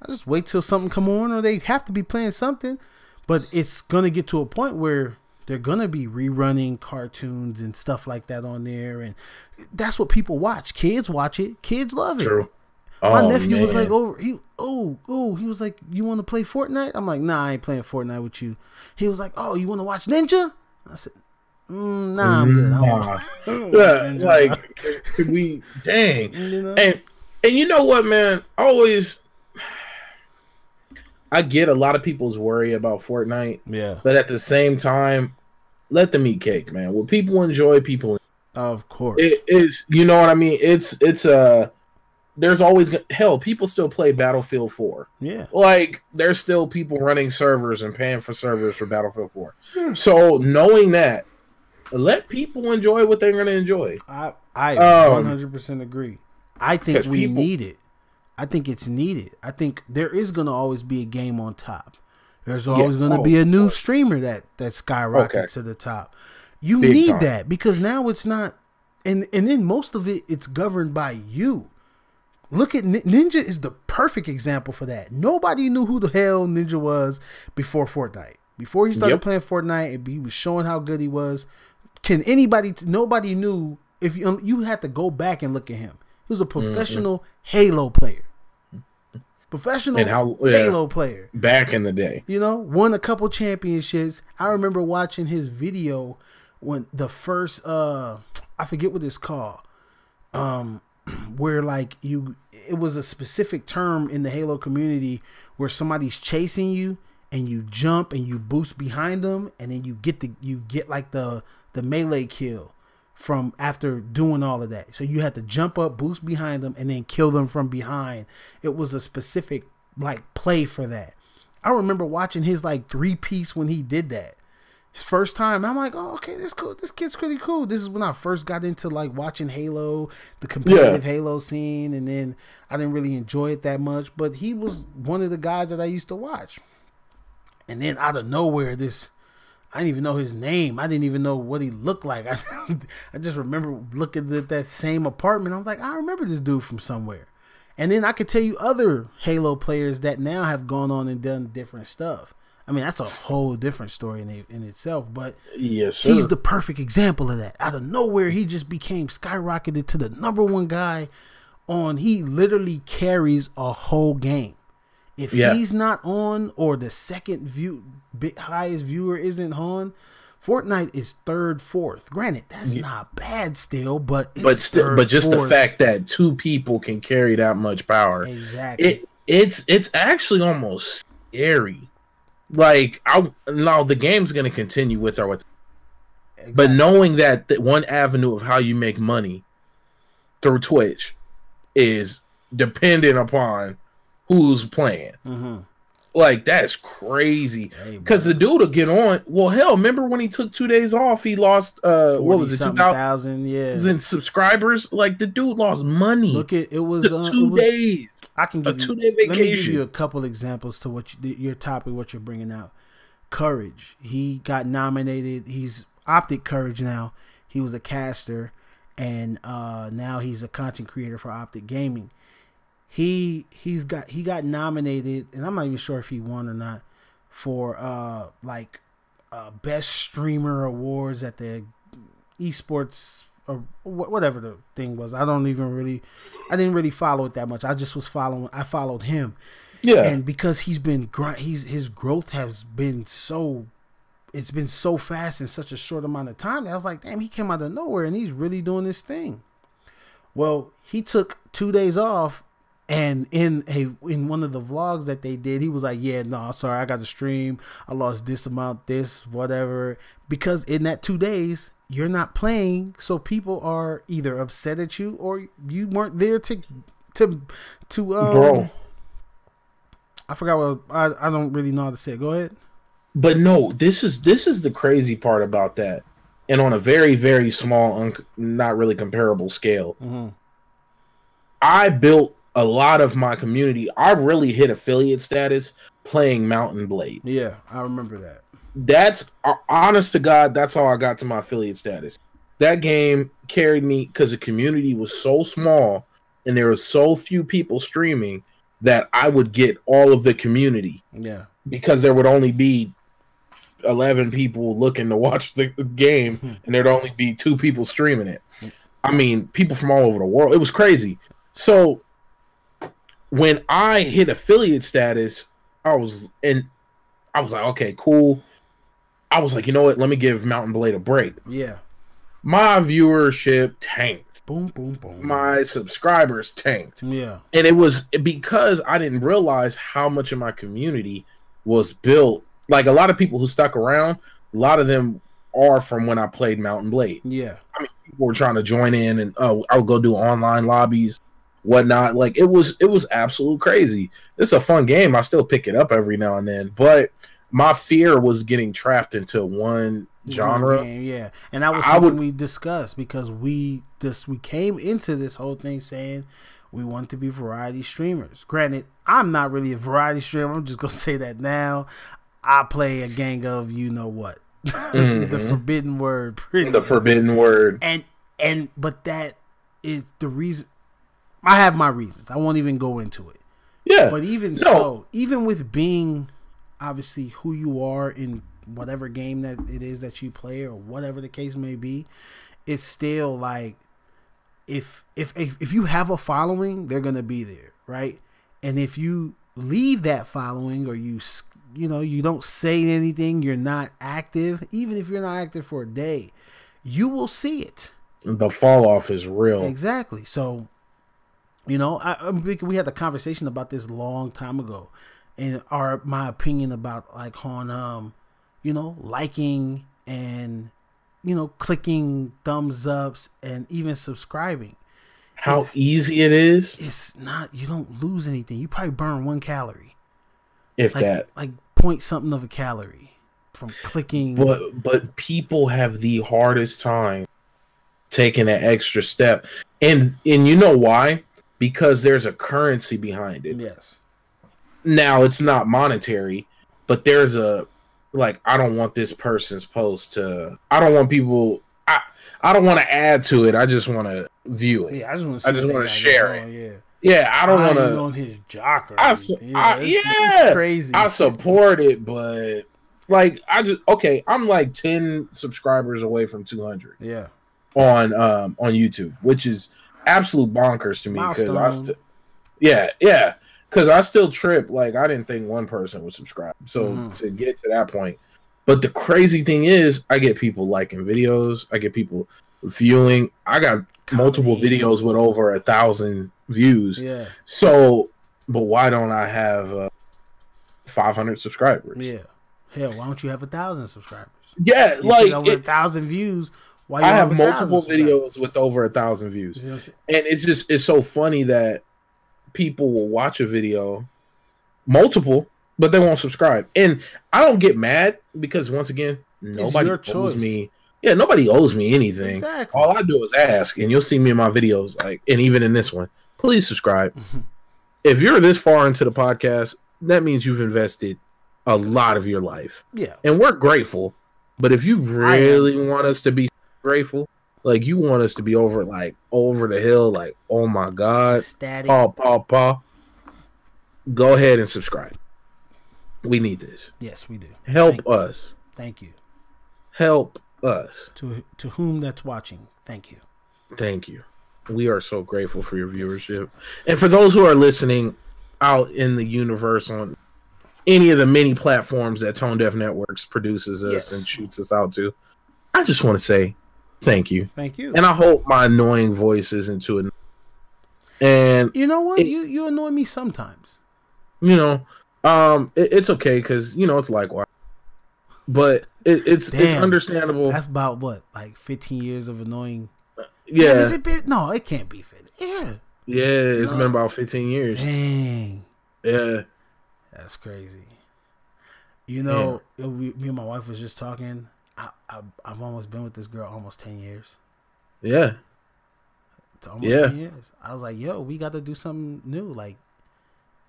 I just wait till something come on or they have to be playing something, but it's gonna get to a point where they're gonna be rerunning cartoons and stuff like that on there, and that's what people watch. Kids watch it. Kids love it. True. My Oh, nephew was like, "Over, he, oh, oh," he was like, "You want to play Fortnite?" I'm like, "Nah, I ain't playing Fortnite with you." He was like, "Oh, you want to watch Ninja?" I said, mm, "Nah, I'm good." I Nah. Yeah, like could we dang. You know? And and you know what, man? I Always I get a lot of people's worry about Fortnite, yeah, but at the same time, let them eat cake, man. What people enjoy, people of course. it is you know what I mean? It's it's uh there's always hell, people still play Battlefield 4. yeah, Like there's still people running servers and paying for servers for Battlefield 4. So knowing that, let people enjoy what they're gonna enjoy. I I Um, 100% agree. I think we people- need it. I think it's needed. I think there is gonna always be a game on top. There's always gonna oh, be a new streamer that that skyrockets Okay. to the top. You Big need time. that because now it's not, and and then most of it it's governed by you. Look at Ninja is the perfect example for that. Nobody knew who the hell Ninja was before Fortnite. Before he started Yep. playing Fortnite, and he was showing how good he was. Can anybody? Nobody knew. If you you had to go back and look at him, he was a professional Halo player. Professional And how- yeah. Halo player. Back in the day. You know, won a couple championships. I remember watching his video when the first uh I forget what it's called. Um where like you it was a specific term in the Halo community where somebody's chasing you and you jump and you boost behind them and then you get the you get like the the melee kill from after doing all of that. So you had to jump up, boost behind them, and then kill them from behind. It was a specific like play for that. I remember watching his like three piece when he did that. His first time, I'm like, oh, okay, this cool. This kid's pretty cool. This is when I first got into like watching Halo, the competitive Halo scene, and then I didn't really enjoy it that much. But he was one of the guys that I used to watch. And then out of nowhere, this I didn't even know his name. I didn't even know what he looked like. I, I just remember looking at that same apartment. I'm like, I remember this dude from somewhere. And then I could tell you other Halo players that now have gone on and done different stuff. I mean, that's a whole different story in, it, in itself. But Yes, sir. he's the perfect example of that. Out of nowhere, he just became skyrocketed to the number one guy on. He literally carries a whole game If Yeah. he's not on, or the second view highest viewer isn't on, Fortnite is third, fourth. Granted, that's not bad still, but it's but still, but just the fact that two people can carry that much power, exactly. it it's it's actually almost scary. Like I now the game's gonna continue with or with, but knowing that the one avenue of how you make money through Twitch is dependent upon who's playing. Mhm. Like that's crazy. Hey, Because the dude will get on. Well, hell, remember when he took two days off? He lost uh, what was it, two thousand? 40-something thousand thousand? Yeah. subscribers? Like the dude lost money. Look at it was uh, two it was, days. I can a give you, two-day vacation. Let me give you a couple examples to what you, your topic, what you're bringing out. Courage. He got nominated. He's Optic Courage now. He was a caster, and uh, now he's a content creator for Optic Gaming. He he's got he got nominated, and I'm not even sure if he won or not for uh like uh best streamer awards at the esports or wh- whatever the thing was. I don't even really, I didn't really follow it that much. I just was following. I followed him, Yeah, and because he's been gr- he's his growth has been so, it's been so fast in such a short amount of time. That I was like, damn, he came out of nowhere and he's really doing this thing. Well, he took two days off. And in a in one of the vlogs that they did, he was like, "Yeah, no, sorry, I got to stream. I lost this amount, this, whatever." Because in that two days, you're not playing, so people are either upset at you or you weren't there to to to um, bro. I forgot what I I don't really know how to say. it. Go ahead. But no, this is this is the crazy part about that, and on a very very small, not really comparable scale. Mm-hmm. I built a lot of my community. I really hit affiliate status playing Mount and Blade. Yeah, I remember that. That's uh, honest to God. That's how I got to my affiliate status. That game carried me because the community was so small and there were so few people streaming that I would get all of the community Yeah, because there would only be 11 people looking to watch the game and there'd only be two people streaming it. I mean, people from all over the world. It was crazy. So when I hit affiliate status, I was and I was like, okay, cool. I was like, you know what? Let me give Mount and Blade a break. yeah. My viewership tanked. Boom, boom, boom. My subscribers tanked. yeah, And it was because I didn't realize how much of my community was built. Like a lot of people who stuck around, a lot of them are from when I played Mount and Blade. yeah, I mean, People were trying to join in and oh, I would go do online lobbies, whatnot. Like it was it was absolute crazy. It's a fun game. I still pick it up every now and then. But my fear was getting trapped into one genre. game, yeah. And that was I would- we discussed because we just we came into this whole thing saying we want to be variety streamers. Granted, I'm not really a variety streamer. I'm just gonna say that now. I play a gang of you know what, the Mhm. forbidden word, pretty The forbidden word. and and but that is the reason. I have my reasons. I won't even go into it. Yeah. But even No. so, even with being obviously who you are in whatever game that it is that you play or whatever the case may be, it's still like if if if, if you have a following, they're gonna be there, right? And if you leave that following or you s- you know you don't say anything, you're not active, even if you're not active for a day, you will see it. the fall off is real. Exactly. So, you know, I, we had a conversation about this long time ago, and our my opinion about like on um, you know, liking and you know, clicking thumbs ups and even subscribing. How easy it is, It's not you don't lose anything. You probably burn one calorie, if like that. like point something of a calorie from clicking. But but people have the hardest time taking that extra step, and and you know why? Because there's a currency behind it. yes. Now it's not monetary, but there's a like I don't want this person's post to. I don't want people. I I don't want to add to it. I just want to view it. Yeah, I just want to. I just wanna share it. Yeah. Yeah, I don't want to. on his jock. I su- anything. I- it's, yeah, it's crazy. I support it, but like I just okay. I'm like ten subscribers away from 200 yeah, on um on YouTube, which is absolute bonkers to me because I st- yeah yeah because I still trip. Like I didn't think one person would subscribe. So Mhm. to get to that point, but the crazy thing is, I get people liking videos. I get people viewing. I got multiple videos with over a thousand views. Yeah, So, but why don't I have uh, 500 subscribers? yeah. Hell, why don't you have a thousand subscribers? Yeah, You like like over a thousand views. Why I have multiple videos with over a thousand views. You know what I'm saying? and it's just it's so funny that people will watch a video multiple but they won't subscribe. And i don't get mad because once again nobody owes choice. me. Yeah nobody owes me anything. Exactly. all i do is ask and you'll see me in my videos like and even in this one. Please subscribe. If you're this far into the podcast that means you've invested a lot of your life. Yeah, and we're grateful but if you really want us to be grateful. Like you want us to be over like over the hill like oh my god. Static. paw paw paw go ahead and subscribe. We need this. Yes, we do. help Thank, us. Thank you. Help us. To to whom that's watching. Thank you. thank you. We are so grateful for your viewership. And for those who are listening out in the universe on any of the many platforms that tone deaf networks produces us Yes. and shoots us out to i just want to say thank you Thank you. and I hope my annoying voice isn't too. Annoying. And you know what? it- you you annoy me sometimes. you know, um, it, it's okay because you know it's likewise, but it, it's it's understandable. That's about what, like fifteen years of annoying. yeah, Is it been? No, it can't be fit. Yeah. yeah, it's been about fifteen years. Dang, Yeah, that's crazy. You know, it- we, me and my wife was just talking. I, I I've almost been with this girl almost ten years. yeah, It's almost Yeah. ten years. I was like, yo, we got to do something new. Like,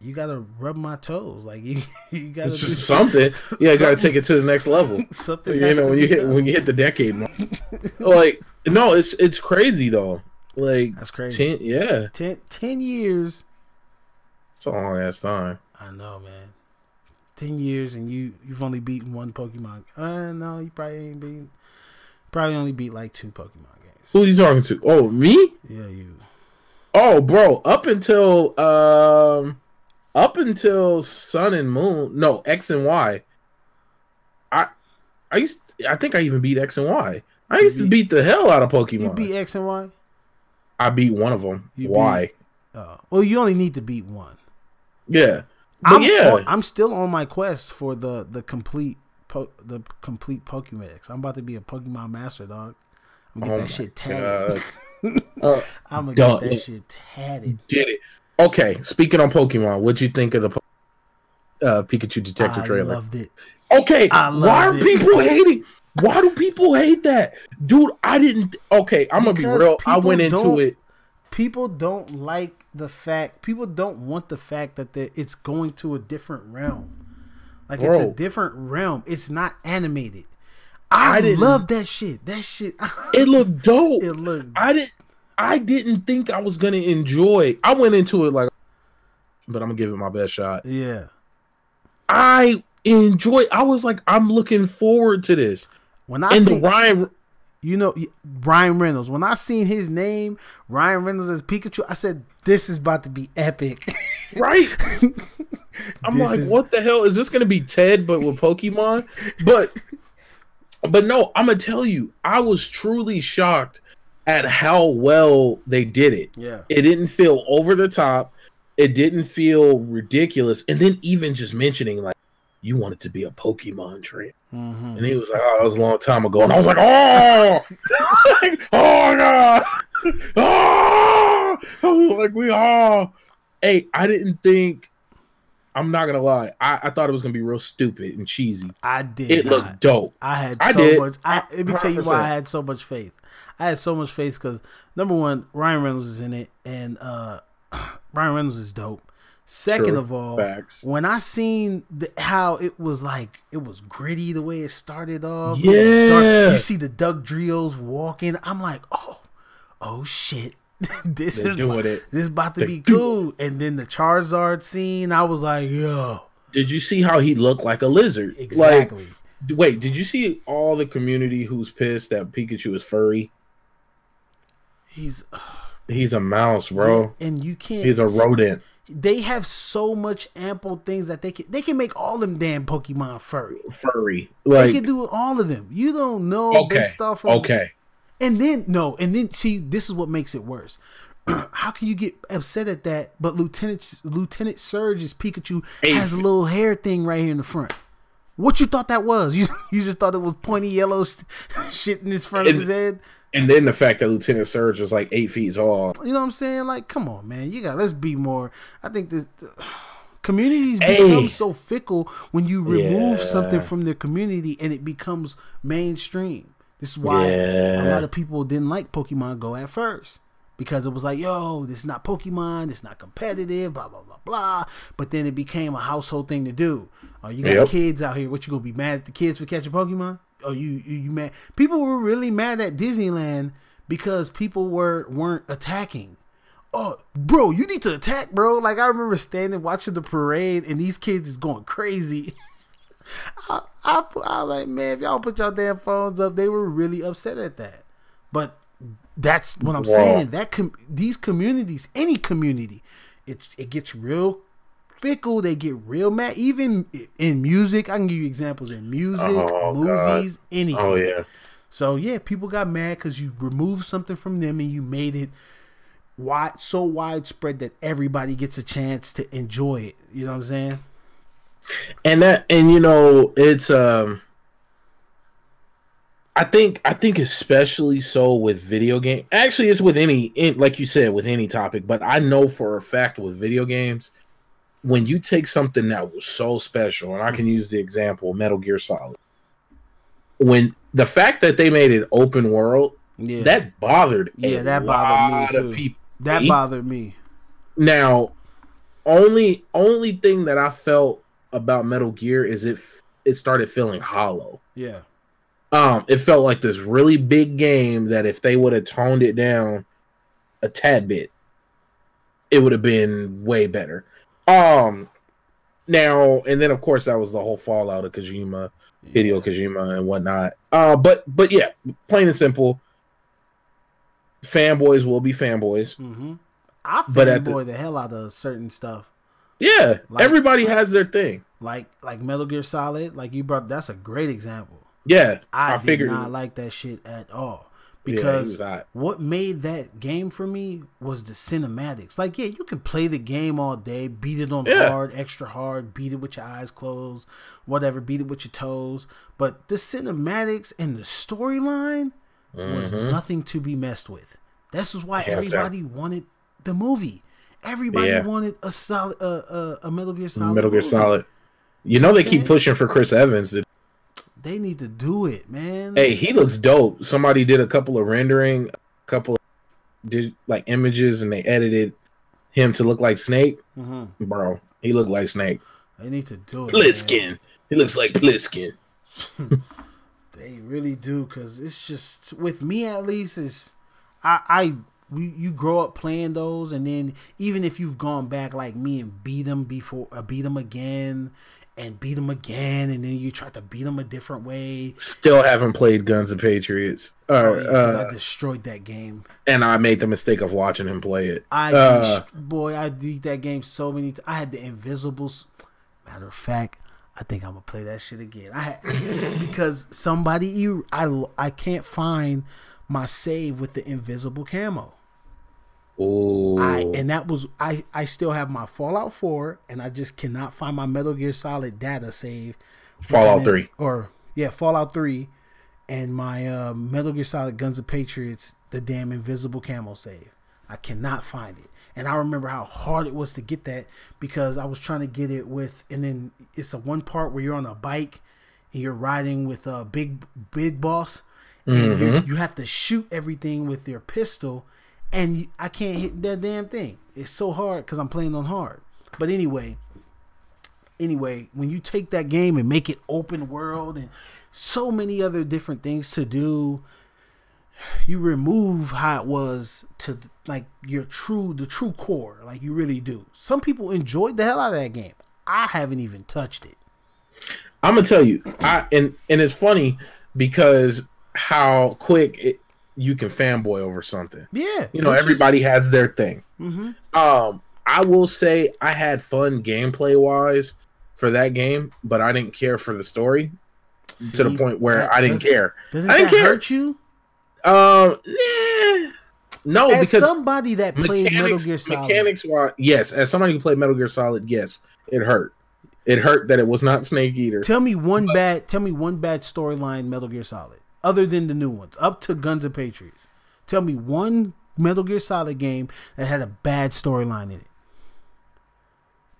you got to rub my toes. Like, you you got to do something. Yeah, got to take it to the next level. something. you know when you hit done. when you hit the decade mark. like no, it's it's crazy though. Like That's crazy. ten, yeah, Ten, 10 years. it's a long ass time. I know, man. Ten years and you you've only beaten one Pokemon. Uh, no, you probably ain't beaten. Probably only beat like two Pokemon games. Who are you talking to? Oh, me? Yeah, you. Oh, bro, up until um up until Sun and Moon, no, X and Y. I I used I think I even beat X and Y. I used to beat the hell out of Pokemon. You beat X and Y. I beat one of them. You Why? Uh, well, you only need to beat one. Yeah. I'm, yeah. on- I'm still on my quest for the the complete po- the complete Pokémon. I'm about to be a Pokemon master, dog. I'm gonna get Oh that shit tatted. Uh, I'm gonna get that shit tatted. did it. Okay, speaking on Pokemon, what'd you think of the uh, Pikachu Detective I trailer? loved it. Okay, I why are it. people hating? Why do people hate that, dude? I didn't. Okay, I'm gonna be real. I went into it. People don't like the fact people don't want the fact that it's going to a different realm like it's a different realm it's not animated i, I love that shit that shit It looked dope. it looked I didn't. I didn't think I was gonna enjoy. I went into it like, but I'm gonna give it my best shot. yeah I enjoy. I was like, I'm looking forward to this. when i And the Ryan, you know ryan reynolds when i seen his name ryan reynolds as pikachu i said this is about to be epic right? I'm This like, is- what the hell is this gonna be? Ted, but with Pokemon. But, but no, I'm gonna tell you, I was truly shocked at how well they did it. yeah It didn't feel over the top. It didn't feel ridiculous. And then even just mentioning like you wanted to be a Pokemon trainer. hmm And he was like, Oh, that was a long time ago. And I was like, Oh Oh god. Oh I was like we all Hey, I didn't think I'm not gonna lie. I, I thought it was gonna be real stupid and cheesy. i did It not. looked dope. I had I so did. much. I let me tell you why I had so much faith. I had so much faith because number one, Ryan Reynolds is in it, and uh Ryan Reynolds is dope. Second of all, Facts. when I seen the, how it was like, it was gritty the way it started off. it was dark. Yeah. you see the Dodrios walking. I'm like, oh, oh shit, this They're is doing about, it. this is about to They be cool. And then the Charizard scene, I was like, yo, Did you see how he looked like a lizard? exactly. Like wait, did you see all the community who's pissed that Pikachu is furry? He's He's a mouse, bro. and you can't. He's a rodent. They have so much ample things that they can they can make all them damn Pokemon furry. Furry, like they can do all of them. You don't know okay, based off. Of, okay, and then no, and then see, this is what makes it worse. How can you get upset at that? But Lieutenant Lieutenant Surge's Pikachu Eight. has a little hair thing right here in the front. What you thought that was? You you just thought it was pointy yellow shit in his front and, of his head. And then the fact that Lieutenant Surge was like eight feet tall. You know what I'm saying? Like, come on, man. You got let's be more. I think the, the communities hey. become so fickle when you remove yeah. something from their community and it becomes mainstream. This is why yeah. a lot of people didn't like Pokemon Go at first because it was like, yo, this is not Pokemon, it's not competitive, blah blah blah blah. But then it became a household thing to do. Uh, you got yep. kids out here. What you gonna be mad at the kids for catching Pokemon? Oh, you, you you mad? People were really mad at Disneyland because people were weren't attacking. Oh, bro, you need to attack, bro. Like I remember standing watching the parade, and these kids is going crazy. I, I, I was like, man, if y'all put y'all damn phones up, they were really upset at that. But that's what I'm saying. That com- these communities, any community, it's it gets real fickle. They get real mad. Even in music, I can give you examples in music, oh, movies, God. anything. Oh yeah. So yeah, people got mad because you removed something from them and you made it wide so widespread that everybody gets a chance to enjoy it. You know what I'm saying? And that and you know it's um I think I think especially so with video game. Actually, it's with any in, like you said with any topic, but I know for a fact with video games, when you take something that was so special, and I can use the example Metal Gear Solid, when the fact that they made it open world, yeah. that bothered yeah, that bothered me too. That bothered me. Now, only only thing that I felt about Metal Gear is it it started feeling hollow. Yeah um, it felt like this really big game that if they would have toned it down a tad bit, it would have been way better. Um, now and then of course that was the whole fallout of Kojima, yeah. Hideo Kojima and whatnot. Uh, but but yeah, plain and simple. Fanboys will be fanboys. Mm-hmm. I fanboy the, the hell out of certain stuff. Yeah, like, everybody has their thing. Like like Metal Gear Solid, like you brought. That's a great example. Yeah, I, I did figured not like that shit at all because yeah, what made that game for me was the cinematics. Like, yeah, you can play the game all day, beat it on yeah. hard, extra hard, beat it with your eyes closed, whatever, beat it with your toes. But the cinematics and the storyline mm-hmm. was nothing to be messed with. This is why everybody sir. wanted the movie. Everybody wanted a solid, uh, uh, a Metal Gear Solid. Metal Gear movie. Solid. You know they keep pushing for Chris Evans to they need to do it, man. Hey, he looks dope. Somebody did a couple of rendering, a couple of did like images, and they edited him to look like Snake. Mm-hmm. Bro, he looked like Snake. They need to do it. Plissken. Man. He looks like Plissken. they really do, cause it's just with me at least is I I we, you grow up playing those, and then even if you've gone back like me and beat them before, uh, beat them again, and beat them again, and then you try to beat them a different way. Still haven't played Guns and Patriots. Uh, uh, I destroyed that game, and I made the mistake of watching him play it. I uh, boy, I beat that game so many. T- I had the Invisibles. Matter of fact, I think I'm gonna play that shit again. I had, because somebody you I I can't find my save with the invisible camo. Oh, I, and that was I. I still have my Fallout Four, and I just cannot find my Metal Gear Solid data save. Fallout Three, or yeah, Fallout Three, and my uh, Metal Gear Solid Guns of Patriots, the damn invisible camo save. I cannot find it, and I remember how hard it was to get that because I was trying to get it with, and then it's a one part where you're on a bike and you're riding with a big big boss, and mm-hmm. you, you have to shoot everything with your pistol and I can't hit that damn thing. It's so hard because I'm playing on hard. But anyway, anyway, when you take that game and make it open world and so many other different things to do, you remove how it was to like your true the true core, like you really do. Some people enjoyed the hell out of that game. I haven't even touched it. I'm gonna tell you, I and and it's funny because how quick it, you can fanboy over something. Yeah, you know, everybody is... has their thing. Mm-hmm. Um, I will say I had fun gameplay wise for that game, but I didn't care for the story See, to the point where that- I didn't doesn't- care. Doesn't I didn't that care. hurt you? Um, nah. no, As because somebody that played Metal Gear Solid, mechanics wise, yes. As somebody who played Metal Gear Solid, yes, it hurt. It hurt that it was not Snake Eater. tell me one bad. Tell me one bad storyline Metal Gear Solid, other than the new ones, up to Guns and Patriots. Tell me one Metal Gear Solid game that had a bad storyline in it.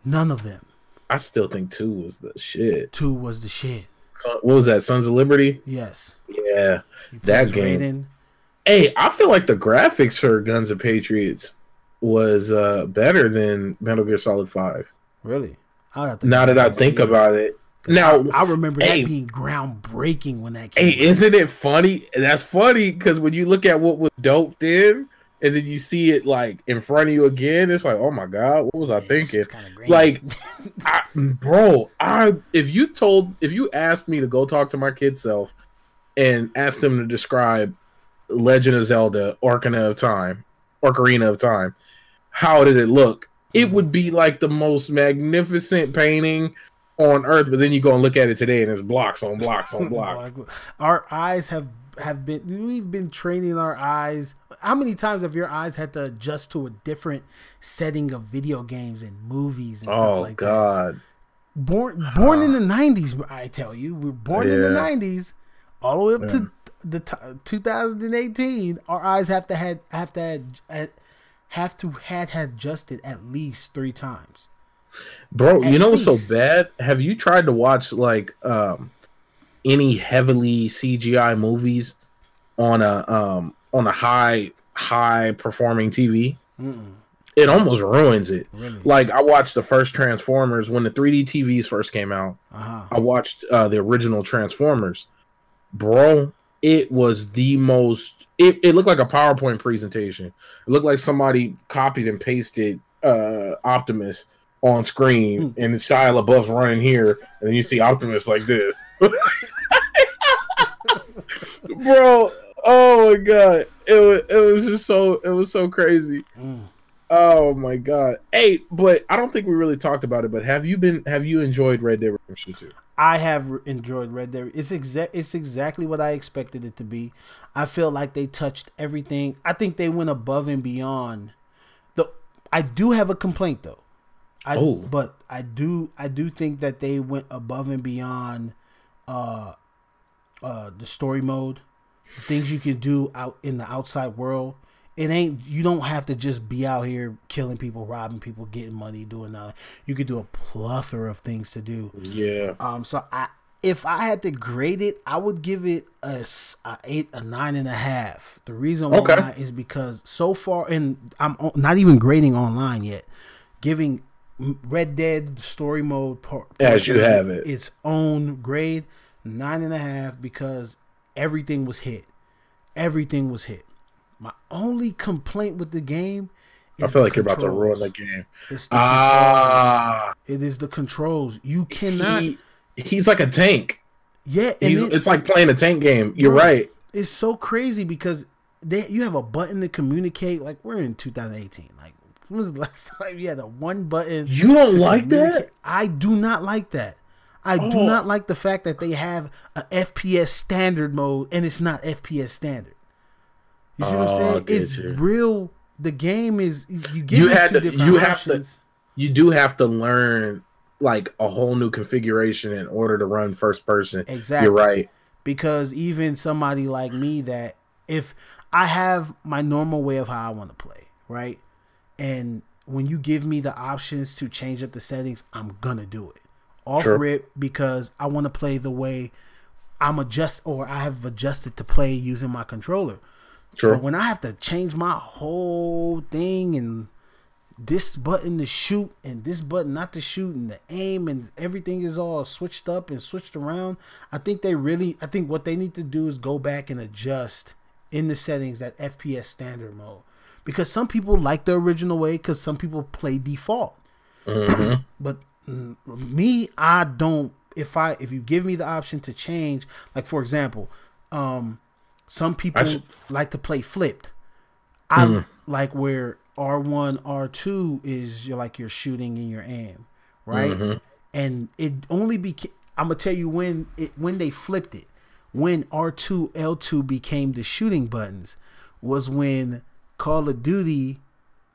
None of them. I still think two was the shit. Two was the shit. So, what was that? Sons of Liberty. Yes. Yeah, That game. Raiden. Hey, I feel like the graphics for Guns and Patriots was uh better than Metal Gear Solid Five. Really? I'll have to Now that I think about it, now I remember Hey. that being groundbreaking when that Hey, came. out. isn't it funny? That's funny because when you look at what was dope then, and then you see it like in front of you again, it's like, oh my god, what was I thinking? Like, I, bro, I if you told if you asked me to go talk to my kid self and ask them to describe Legend of Zelda, Ocarina of Time, Ocarina of Time, how did it look? It mm-hmm. would be like the most magnificent painting on earth, but then you go and look at it today and it's blocks on blocks on blocks. our eyes have have been we've been training our eyes. How many times have your eyes had to adjust to a different setting of video games and movies and stuff Oh like that? God! born born in the 90s i tell you. We are born in the 90s all the way up to the t- 2018 our eyes have to had have to had, have to had had adjusted at least three times Bro, you At know what's so bad? Have you tried to watch like um any heavily CGI movies on a um on a high high performing TV? It almost ruins it. Really? Like I watched the first Transformers when the 3D TVs first came out. uh-huh I watched uh, the original Transformers. Bro, it was the most it, it looked like a PowerPoint presentation. It looked like somebody copied and pasted uh Optimus on screen and Shia LaBeouf's running here, and then you see Optimus like this. Bro, oh my god. It was it was just so it was so crazy. Mm. Oh my god. Hey, but I don't think we really talked about it, but have you been have you enjoyed Red Dead Redemption 2? I have enjoyed Red Dead. It's exact. It's exactly what I expected it to be. I feel like they touched everything. I think they went above and beyond. The I do have a complaint though. I, Oh. but I do I do think that they went above and beyond uh uh the story mode, things you can do out in the outside world. It ain't you don't have to just be out here killing people, robbing people, getting money, doing that. You could do a plethora of things to do. Yeah. Um, so I, if I had to grade it, I would give it a eight, a nine and a half. The reason Okay. why is because so far, and I'm not even grading online yet. Giving Red Dead Story Mode por- As you have it. its own grade, nine and a half because everything was hit. Everything was hit. My only complaint with the game. I feel like you're about to ruin controls. the game. It's the controls. Ah, It is the controls. You cannot. he, he's like a tank. yeah, He's it- it's like playing a tank game. You're Bro, right. It's so crazy because they you have a button to communicate. Like we're in 2018. Like when was the last time you had a one button? You don't like that? I do not like that. I do Oh. not like the fact that they have a FPS standard mode and it's not FPS standard. You see what Oh, I I'm saying? It's you. real. The game is you get You had two to- different you have to- You do have to learn like a whole new configuration in order to run first person. Exactly. You're right. because even somebody like me that if I have my normal way of how I want to play, right? And when you give me the options to change up the settings, I'm gonna do it. Off Sure. rip because I want to play the way I'm adjust or I have adjusted to play using my controller. Sure. But when I have to change my whole thing and this button to shoot and this button not to shoot and the aim and everything is all switched up and switched around, I think they really I think what they need to do is go back and adjust in the settings that FPS standard mode. Because some people like the original way because some people play default. but mm, me, I don't if I if you give me the option to change, like for example, um some people should- like to play flipped. I like where R one, R two is your like your shooting and your aim, right? Mhm. And it only became. I'm gonna tell you when it when they flipped it. When R two L two became the shooting buttons, was when Call of Duty,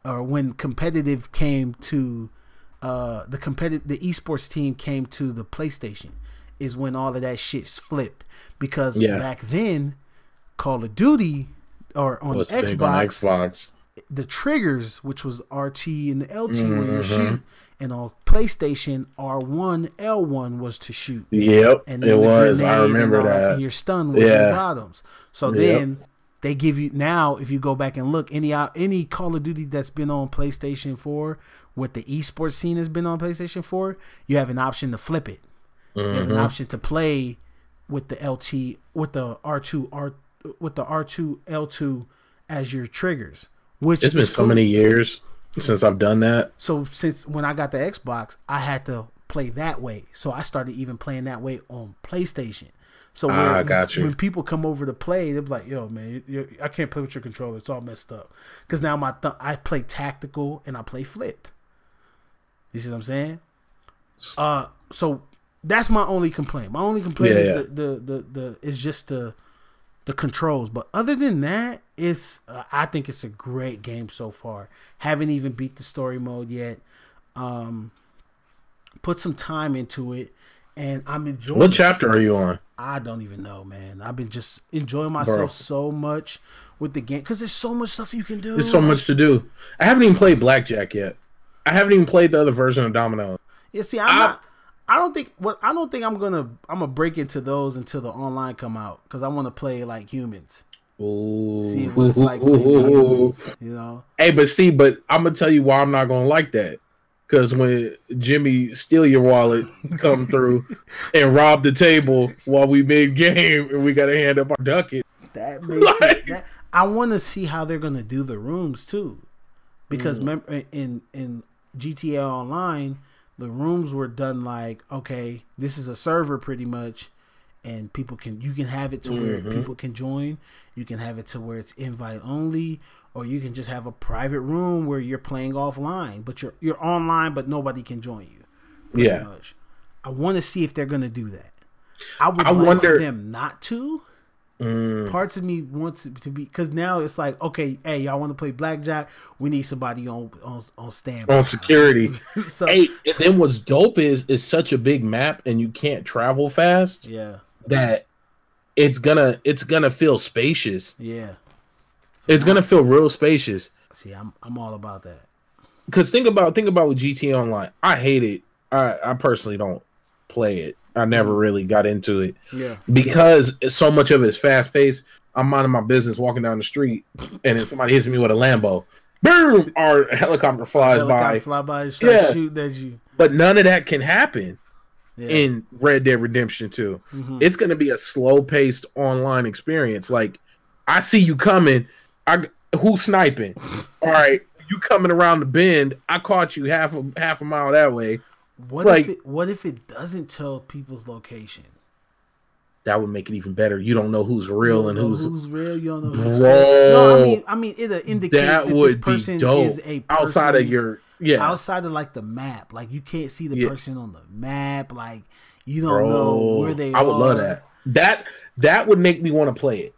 or when competitive came to, uh, the competitive the esports team came to the PlayStation, is when all of that shit's flipped because Yeah. back then, Call of Duty, or on Was big on Xbox, Xbox. the triggers, which was RT and the LT where you Mhm. shoot, and on PlayStation R1 L1 was to shoot. Yep, And it was. I remember that. And your stun was your Yeah. bottoms. So Yep. then they give you now if you go back and look any any Call of Duty that's been on PlayStation 4, what the esports scene has been on PlayStation 4, you have an option to flip it. You have an Mhm. option to play with the LT with the R2 R with the R2 L2 as your triggers. Which It's been so cool. many years since I've done that. So since when I got the Xbox, I had to play that way. So I started even playing that way on PlayStation. So Ah, when, got when people come over to play, they're like, "Yo, man, you, I can't play with your controller. It's all messed up." Because now my th- I play tactical and I play flipped. You see what I'm saying? Uh, so that's my only complaint. My only complaint Yeah, is yeah. The, the the the is just the the controls. But other than that, it's uh, I think it's a great game so far. Haven't even beat the story mode yet. Um, put some time into it, and I'm enjoying. What chapter are you on? I don't even know, man. I've been just enjoying myself Bro. so much with the game because there's so much stuff you can do. There's so much to do. I haven't even played Blackjack yet. I haven't even played the other version of Domino. Yeah, see, I'm I- not. I don't think what I don't think I'm gonna I'm gonna break into those until the online come out because I want to play like humans. Ooh. See what it's like humans, you know. Hey, but see, but I'm gonna tell you why I'm not gonna like that. Cause when Jimmy steal your wallet, come through and rob the table while we mid game and we gotta hand up our ducat. That makes Like- it, that, I want to see how they're gonna do the rooms too, Mm. because remember in in GTA Online, the rooms were done like okay, this is a server pretty much, and people can you can have it to where Mhm. people can join. You can have it to where it's invite only, or you can just have a private room where you're playing offline, but you're you're online, but nobody can join you. Yeah. much. I want to see if they're gonna do that. I would I like wonder- them not to Mm. parts of me wants to be because now it's like okay hey y'all want to play blackjack we need somebody on on, on standby On security. so hey, and then what's dope is it's such a big map and you can't travel fast yeah that it's gonna it's gonna feel spacious. yeah It's gonna feel real spacious. see i'm i'm all about that Cause think about think about with GTA Online. I hate it. I I personally don't play it. I never really got into it yeah because so much of it is fast paced. I'm minding my business, walking down the street, and then somebody hits me with a Lambo. Boom! Our helicopter flies Helicopter by. fly by Yeah. shooting at you But none of that can happen yeah in Red Dead Redemption 2. Mhm. It's going to be a slow paced online experience. Like, I see you coming. I who's sniping? All right, you coming around the bend. I caught you half a half a mile that way. what like- if it what if it doesn't tell people's location That would make it even better. You don't know who's real and don't know who's, who's real you don't know who's Bro. fake. no i mean i mean it'll indicate that that, would this be person dope. is a person outside of your yeah. outside of like the map like you can't see the Yeah. person on the map like you don't Bro, know where they I would are. love that. That that would make me want to play it.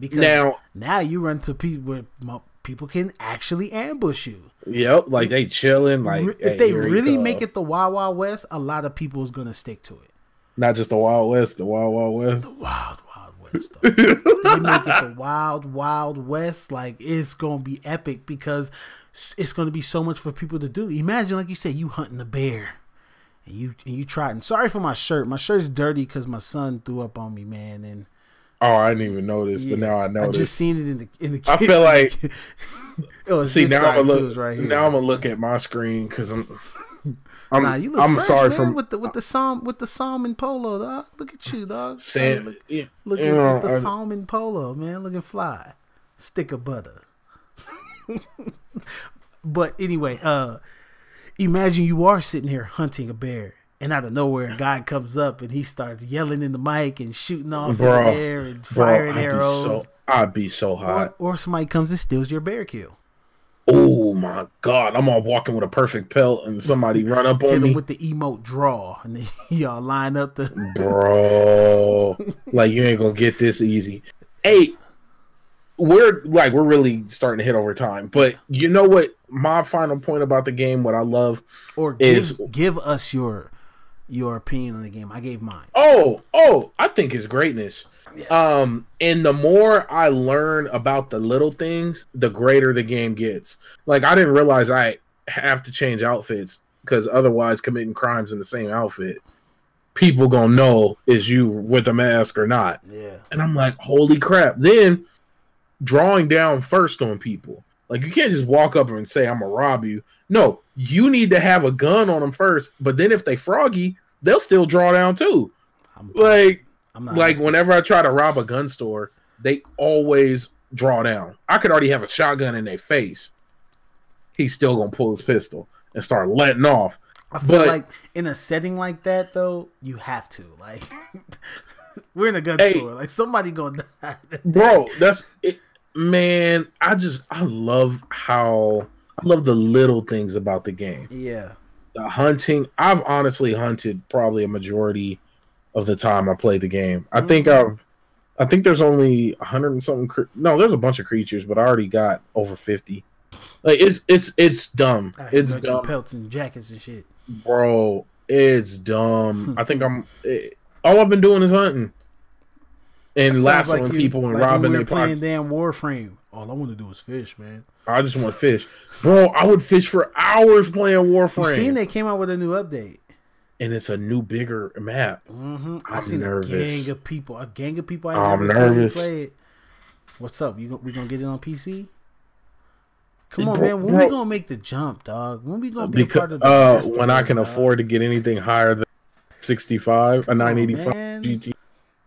Because Now- now, you run to people where people can actually ambush you. Yep, like they chilling. Like hey, if they really make it the Wild Wild West, a lot of people is gonna stick to it. not just the Wild West, the Wild Wild West. The Wild Wild West. They make it the Wild Wild West. Like it's gonna be epic because it's gonna be so much for people to do. Imagine, like you said, you hunting a bear. And you and you. And sorry for my shirt. My shirt's dirty because my son threw up on me, man. And Oh, I didn't even notice, but yeah, now I know I just seen it in the in the. I feel like it was see now I'm gonna look. right here. now I'm gonna look at my screen because I'm. I'm, Nah, you look I'm fresh, sorry man, for with the with the salmon with the salmon polo, dog. Look at you, dog. saying. look, yeah, looking you know, the I- salmon polo, man, looking fly. Stick of butter. but anyway, uh, imagine you are sitting here hunting a bear, and out of nowhere, a guy comes up and he starts yelling in the mic and shooting off Bro, in the air and bro, firing I'd be arrows. so I'd be so hot. or somebody comes and steals your bear kill. Oh my god, I'm all walking with a perfect pelt and somebody run up on Hit me. with the emote draw, and then y'all line up the. Bro, like you ain't gonna get this easy. Hey, we're like we're really starting to hit over time, but you know what? My final point about the game, what I love, Or Is- give, give us your your opinion on the game. I gave mine. oh, oh, I think it's greatness. Um, and the more I learn about the little things, the greater the game gets. Like I didn't realize I have to change outfits because otherwise, committing crimes in the same outfit, people gonna know is you with a mask or not. Yeah. And I'm like, holy crap. Then drawing down first on people. Like you can't just walk up and say, I'm gonna rob you. No, you need to have a gun on them first. But then if they froggy, they'll still draw down too. I'm, Like I'm not like whenever I try to rob a gun store, they always draw down. I could already have a shotgun in their face. He's still gonna pull his pistol and start letting off. I feel but- like in a setting like that though, you have to like. we're in a gun Hey. store. Like somebody gonna die. bro that's it man i just i love how i love the little things about the game yeah. The hunting i've honestly hunted probably a majority of the time i played the game. I think mm-hmm. i've i think there's only 100 and something cre- no there's a bunch of creatures but i already got over 50 like it's it's it's dumb. It's dumb. pelts and jackets and shit. bro it's dumb. Hmm. I think i'm it, all i've been doing is hunting. And lassoing like people and like robbing we their playing damn Warframe. All I want to do is fish, man. I just want to fish, bro. I would fish for hours playing Warframe. You seen they came out with a new update? and it's a new, bigger map. Mm-hmm. I I'm seen nervous. a gang of people, a gang of people. I I'm never nervous. Seen play it. What's up? You we gonna get it on PC? Come on, Bro- man. When bro- we gonna make the jump, dog? When we gonna be a part Because of the uh, when I can dog? afford to get anything higher than 65, a 985. GT,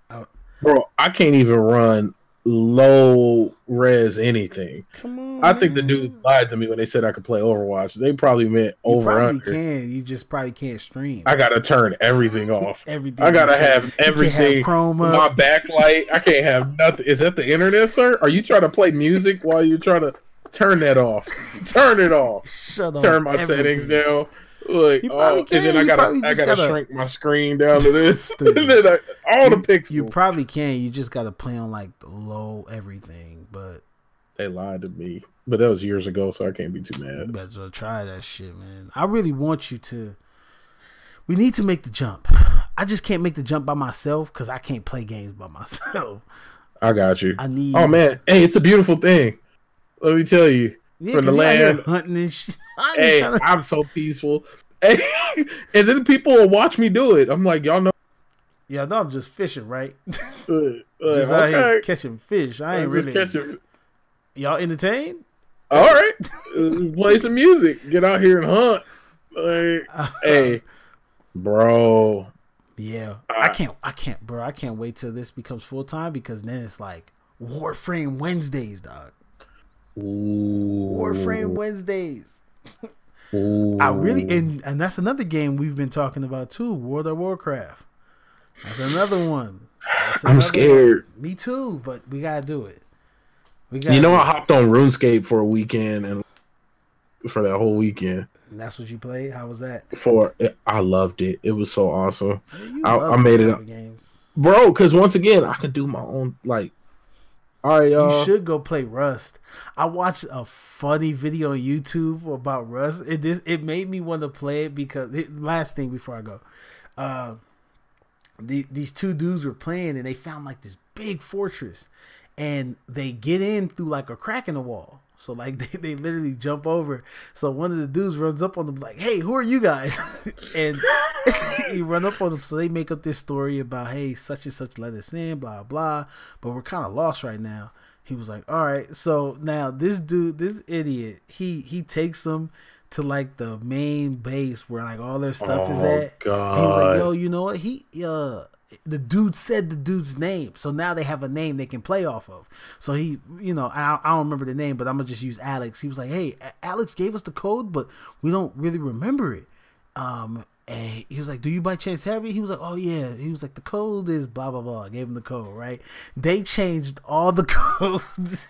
Oh. bro, I can't even run low res anything. Come on, I think the man. dudes lied to me when they said I could play Overwatch. They probably meant You over probably under. can. You just probably can't stream. I gotta turn everything off. Everything. I gotta have everything. Have Chrome my backlight. I can't have nothing. Is that the internet, sir? Are you trying to play music while you're trying to turn that off? Turn it off. Shut up. Turn my everything. settings down. Like, You oh, and then. I You gotta, I gotta, gotta- shrink my screen down to this. And then I, all the You- pixels. You probably can. You just gotta play on like the low everything. But they lied to me, but that was years ago, so I can't be too you mad. better well try that shit, man. I really want you to. We need to make the jump. I just can't make the jump by myself because I can't play games by myself. I got you. I need. Oh man, hey, it's a beautiful thing. Let me tell you. Yeah, from the 'cause you out here land. hunting and shit. Hey, tryna- I'm so peaceful. Hey, and then people will watch me do it. I'm like, y'all know. yeah, no, I'm just fishing, right? Uh, uh, just out here catching fish. I ain't really. catching- Y'all entertained? All right, Uh, play some music. Get out here and hunt. Like, hey, bro. Yeah, Uh, I can't. I can't, bro. I can't wait till this becomes full time because then it's like Warframe Wednesdays, dog. Ooh, Warframe Wednesdays. Ooh. I really and and that's another game we've been talking about too. World of Warcraft. That's another one. That's I'm scared. one. Me too, but we gotta do it. We got. You know, I hopped on RuneScape for a weekend and for that whole weekend. that's what you played. How was that? For I loved it. It was so awesome, I- I made it up. Games. bro. Because once again, I can do my own. Like, all right, y'all. You should go play Rust. I watched a funny video on YouTube about Rust. It this it made me want to play it because it, last thing before I go, uh, the, these two dudes were playing and they found like this big fortress, and they get in through like a crack in the wall. So like they, they literally jump over. So one of the dudes runs up on them like, "Hey, who are you guys?" and he run up on them. So they make up this story about, "Hey, such and such let us in, blah blah." But we're kind of lost right now. He was like, "All right." So now this dude, this idiot, he he takes them to like the main base where like all their stuff is Oh, at. And God. he was like, "Yo, you know what? He uh." The dude said the dude's name, so now they have a name they can play off of. So he, you know, I, I don't remember the name, but I'm gonna just use Alex. He was like, "Hey, Alex gave us the code, but we don't really remember it." Um, And he was like, "Do you by chance have it?" He was like, "Oh yeah." He was like, "The code is blah blah blah." I gave him the code, right? They changed all the codes.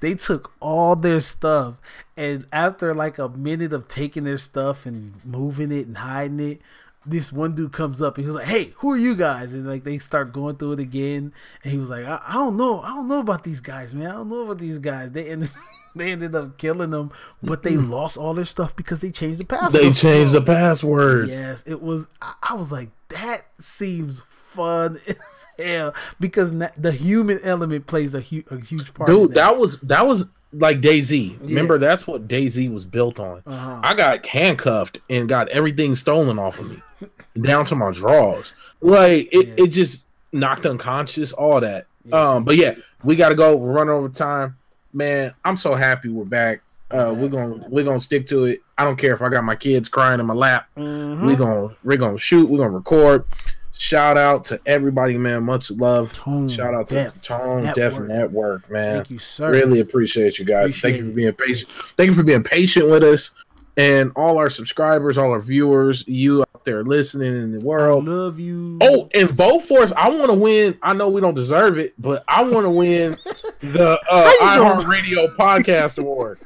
they took all their stuff, and after like a minute of taking their stuff and moving it and hiding it, this one dude comes up and he was like, "Hey, who are you guys?" And like they start going through it again, and he was like, "I, I don't know, I don't know about these guys, man. I don't know about these guys." They ended, they ended up killing them, but they lost all their stuff because they changed the password. They changed the passwords. Yes, it was. I, I was like, that seems fun as hell because na- the human element plays a, hu- a huge part. Dude, that was that was like DayZ. Remember, that's what DayZ was built on. Uh-huh. I got handcuffed and got everything stolen off of me, down to my drawers. Like it, Yeah. it just knocked unconscious, all that. um, but yeah, we gotta go. We're running over time, man. I'm so happy we're back. Uh, we're gonna we're gonna stick to it. I don't care if I got my kids crying in my lap. Mhm. We're gonna we're gonna shoot. We're gonna record. Shout out to everybody, man. Much love. Tone Shout out to Def Tone Network. Def Network, man. Thank you, sir. Really appreciate you guys. Appreciate Thank you for being patient. Thank you for being patient with us and all our subscribers, all our viewers, you out there listening in the I world. love you. Oh, and vote for us. I want to win. I know we don't deserve it, but I want to win the uh, How you gonna- iHeartRadio Podcast Award.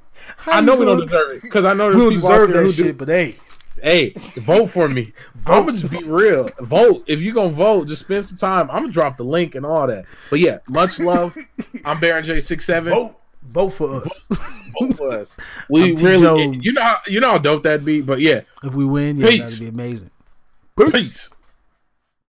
I know we don't deserve it because I know We there's don't people out deserve there that who do. but hey, Hey, vote for me. I'm gonna just be real. Vote if you gonna vote. Just spend some time. I'm gonna drop the link and all that. But yeah, much love. I'm Baron J 67 vote, vote for us. Vote for us. We really, Jones. you know, how, you know how dope that'd be. But yeah, if we win, yeah, Peace. that'd be amazing. peace.